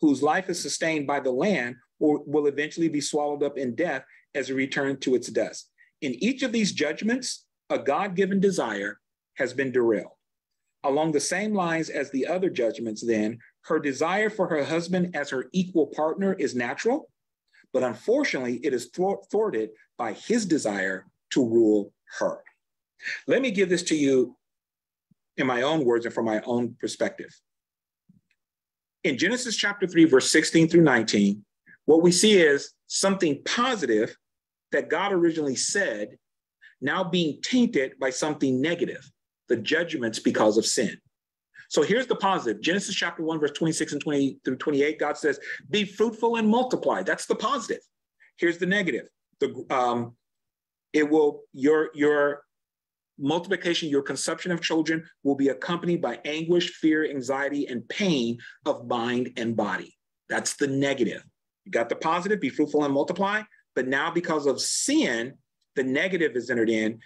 whose life is sustained by the land will, eventually be swallowed up in death as a return to its dust. In each of these judgments, a God given desire has been derailed. Along the same lines as the other judgments, then, her desire for her husband as her equal partner is natural, but unfortunately, it is thwarted by his desire to rule her. Let me give this to you in my own words and from my own perspective. In Genesis chapter 3, verse 16 through 19, what we see is something positive that God originally said now being tainted by something negative, the judgments because of sin. So here's the positive Genesis chapter 1, verse 26 and 20 through 28, God says, Be fruitful and multiply. That's the positive. Here's the negative. The, um, it will, your, your multiplication, your conception of children will be accompanied by anguish, fear, anxiety, and pain of mind and body. That's the negative. You got the positive, be fruitful and multiply. But now, because of sin, the negative is entered in.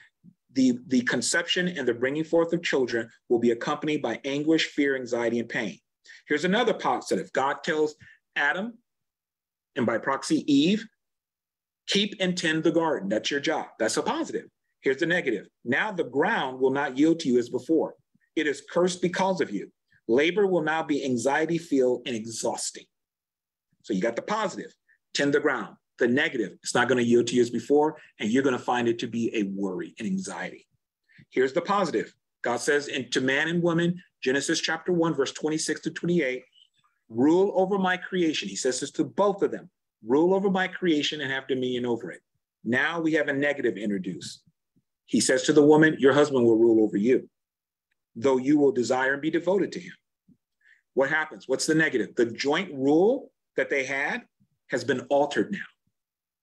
The, the conception and the bringing forth of children will be accompanied by anguish, fear, anxiety, and pain. Here's another positive God tells Adam, and by proxy, Eve, keep and tend the garden. That's your job. That's a positive. Here's the negative. Now the ground will not yield to you as before. It is cursed because of you. Labor will now be anxiety filled and exhausting. So you got the positive, tend the ground. The negative, it's not going to yield to you as before, and you're going to find it to be a worry and anxiety. Here's the positive. God says in, to man and woman, Genesis chapter 1, verse 26 to 28, rule over my creation. He says this to both of them rule over my creation and have dominion over it. Now we have a negative introduced. He says to the woman, Your husband will rule over you, though you will desire and be devoted to him. What happens? What's the negative? The joint rule that they had has been altered now.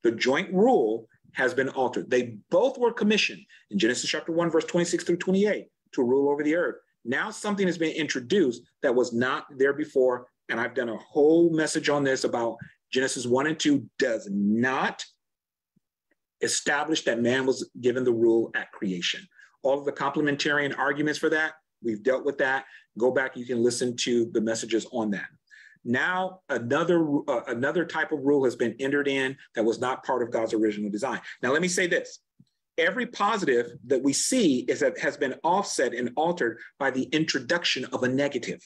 The joint rule has been altered. They both were commissioned in Genesis chapter 1, verse 26 through 28 to rule over the earth. Now something has been introduced that was not there before. And I've done a whole message on this about Genesis 1 and 2 does not establish that man was given the rule at creation. All of the complementarian arguments for that, we've dealt with that. Go back, you can listen to the messages on that. Now, another, uh, another type of rule has been entered in that was not part of God's original design. Now, let me say this. Every positive that we see is that has been offset and altered by the introduction of a negative.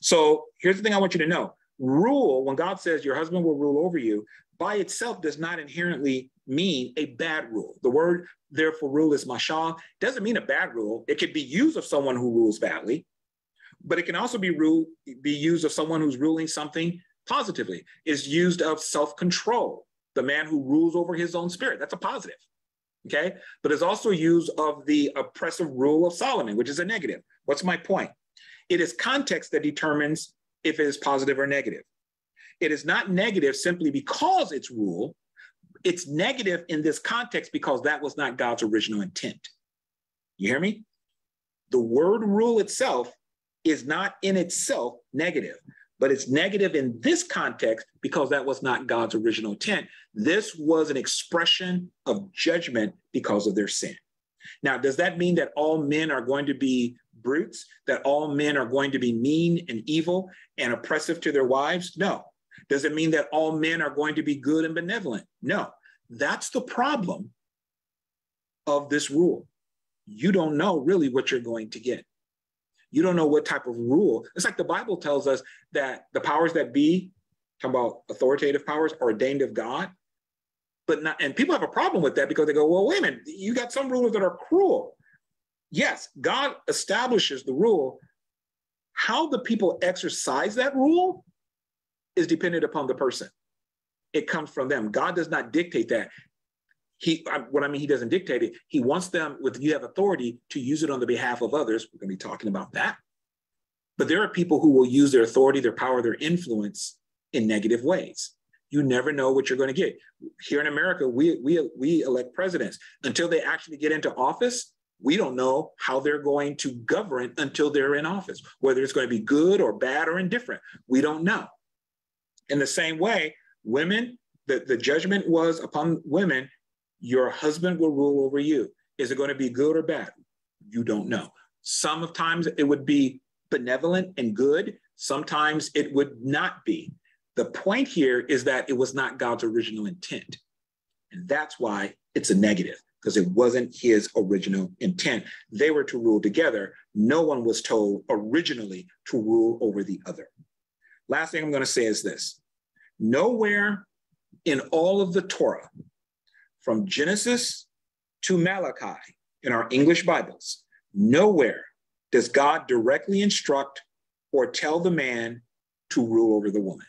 So here's the thing I want you to know. Rule, when God says your husband will rule over you, by itself does not inherently mean a bad rule. The word therefore rule is mashal, doesn't mean a bad rule. It could be used of someone who rules badly, but it can also be rule, be used of someone who's ruling something positively. Is used of self-control, the man who rules over his own spirit. That's a positive. Okay. But it's also used of the oppressive rule of Solomon, which is a negative. What's my point? It is context that determines if it is positive or negative. It is not negative simply because it's rule, it's negative in this context because that was not God's original intent. You hear me? The word rule itself is not in itself negative, but it's negative in this context because that was not God's original intent. This was an expression of judgment because of their sin. Now, does that mean that all men are going to be brutes, that all men are going to be mean and evil and oppressive to their wives? No. Does it mean that all men are going to be good and benevolent? No. That's the problem of this rule. You don't know really what you're going to get. You don't know what type of rule. It's like the Bible tells us that the powers that be, talking about authoritative powers, are ordained of God. But not, and people have a problem with that because they go, well, wait a minute, you got some rulers that are cruel. Yes, God establishes the rule. How the people exercise that rule is dependent upon the person. It comes from them. God does not dictate that. He, what I mean, he doesn't dictate it. He wants them, with you have authority to use it on the behalf of others. We're going to be talking about that. But there are people who will use their authority, their power, their influence in negative ways. You never know what you're going to get. Here in America, we, we, we elect presidents. Until they actually get into office, we don't know how they're going to govern until they're in office, whether it's going to be good or bad or indifferent. We don't know. In the same way, women, the, the judgment was upon women, your husband will rule over you. Is it going to be good or bad? You don't know. Sometimes it would be benevolent and good. Sometimes it would not be. The point here is that it was not God's original intent. And that's why it's a negative, because it wasn't his original intent. They were to rule together. No one was told originally to rule over the other. Last thing I'm going to say is this nowhere in all of the Torah, from Genesis to Malachi in our English Bibles, nowhere does God directly instruct or tell the man to rule over the woman.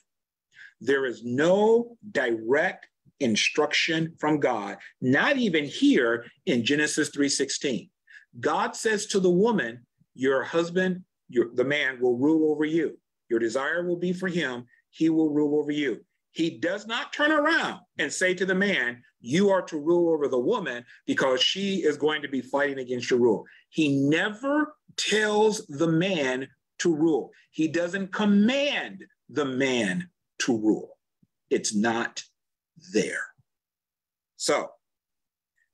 There is no direct instruction from God, not even here in Genesis 3:16. God says to the woman, your husband, your, the man will rule over you. Your desire will be for him, he will rule over you. He does not turn around and say to the man, You are to rule over the woman because she is going to be fighting against your rule. He never tells the man to rule, he doesn't command the man to rule. It's not there. So,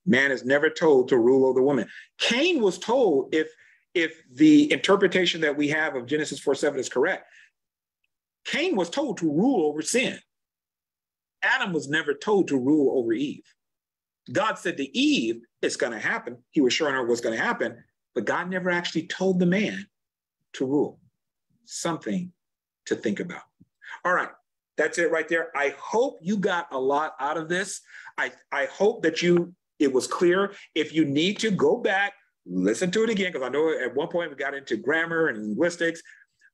man is never told to rule over the woman. Cain was told if if the interpretation that we have of Genesis 4 7 is correct, Cain was told to rule over sin. Adam was never told to rule over Eve. God said to Eve, it's going to happen. He was showing her what's going to happen, but God never actually told the man to rule. Something to think about. All right, that's it right there. I hope you got a lot out of this. I, I hope that you it was clear. If you need to go back, listen to it again, because I know at one point we got into grammar and linguistics.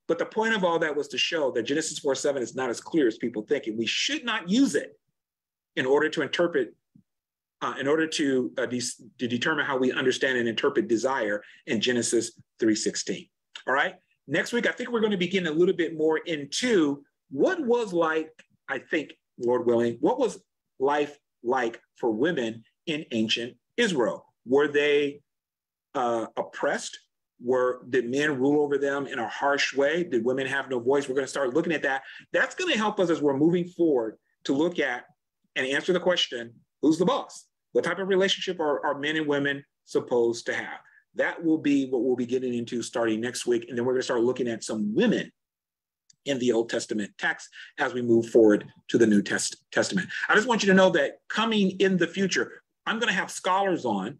But the point of all that was to show that Genesis 4 7 is not as clear as people think. And we should not use it in order to interpret, uh, in order to, uh, de- to determine how we understand and interpret desire in Genesis 3.16. All right. Next week, I think we're going to begin a little bit more into what was like, I think, Lord willing, what was life like for women in ancient Israel? Were they uh, oppressed? Were did men rule over them in a harsh way? Did women have no voice? We're going to start looking at that. That's going to help us as we're moving forward to look at and answer the question: Who's the boss? What type of relationship are, are men and women supposed to have? That will be what we'll be getting into starting next week, and then we're going to start looking at some women in the Old Testament text as we move forward to the New Test- Testament. I just want you to know that coming in the future, I'm going to have scholars on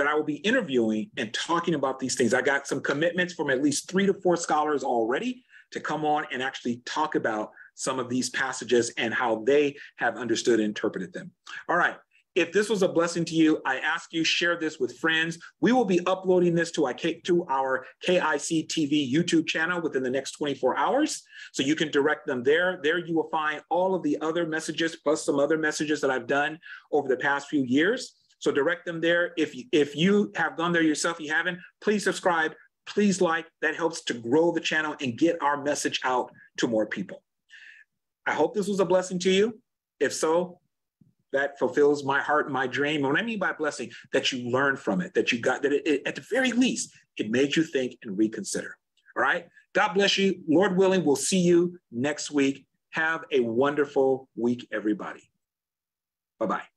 that I will be interviewing and talking about these things. I got some commitments from at least three to four scholars already to come on and actually talk about some of these passages and how they have understood and interpreted them. All right. If this was a blessing to you, I ask you share this with friends. We will be uploading this to, to our KIC TV YouTube channel within the next 24 hours. So you can direct them there. There you will find all of the other messages plus some other messages that I've done over the past few years. So direct them there. If you, if you have gone there yourself, you haven't, please subscribe, please like. That helps to grow the channel and get our message out to more people. I hope this was a blessing to you. If so, that fulfills my heart and my dream. And what I mean by blessing, that you learn from it, that you got that it, it, at the very least, it made you think and reconsider. All right. God bless you. Lord willing, we'll see you next week. Have a wonderful week, everybody. Bye bye.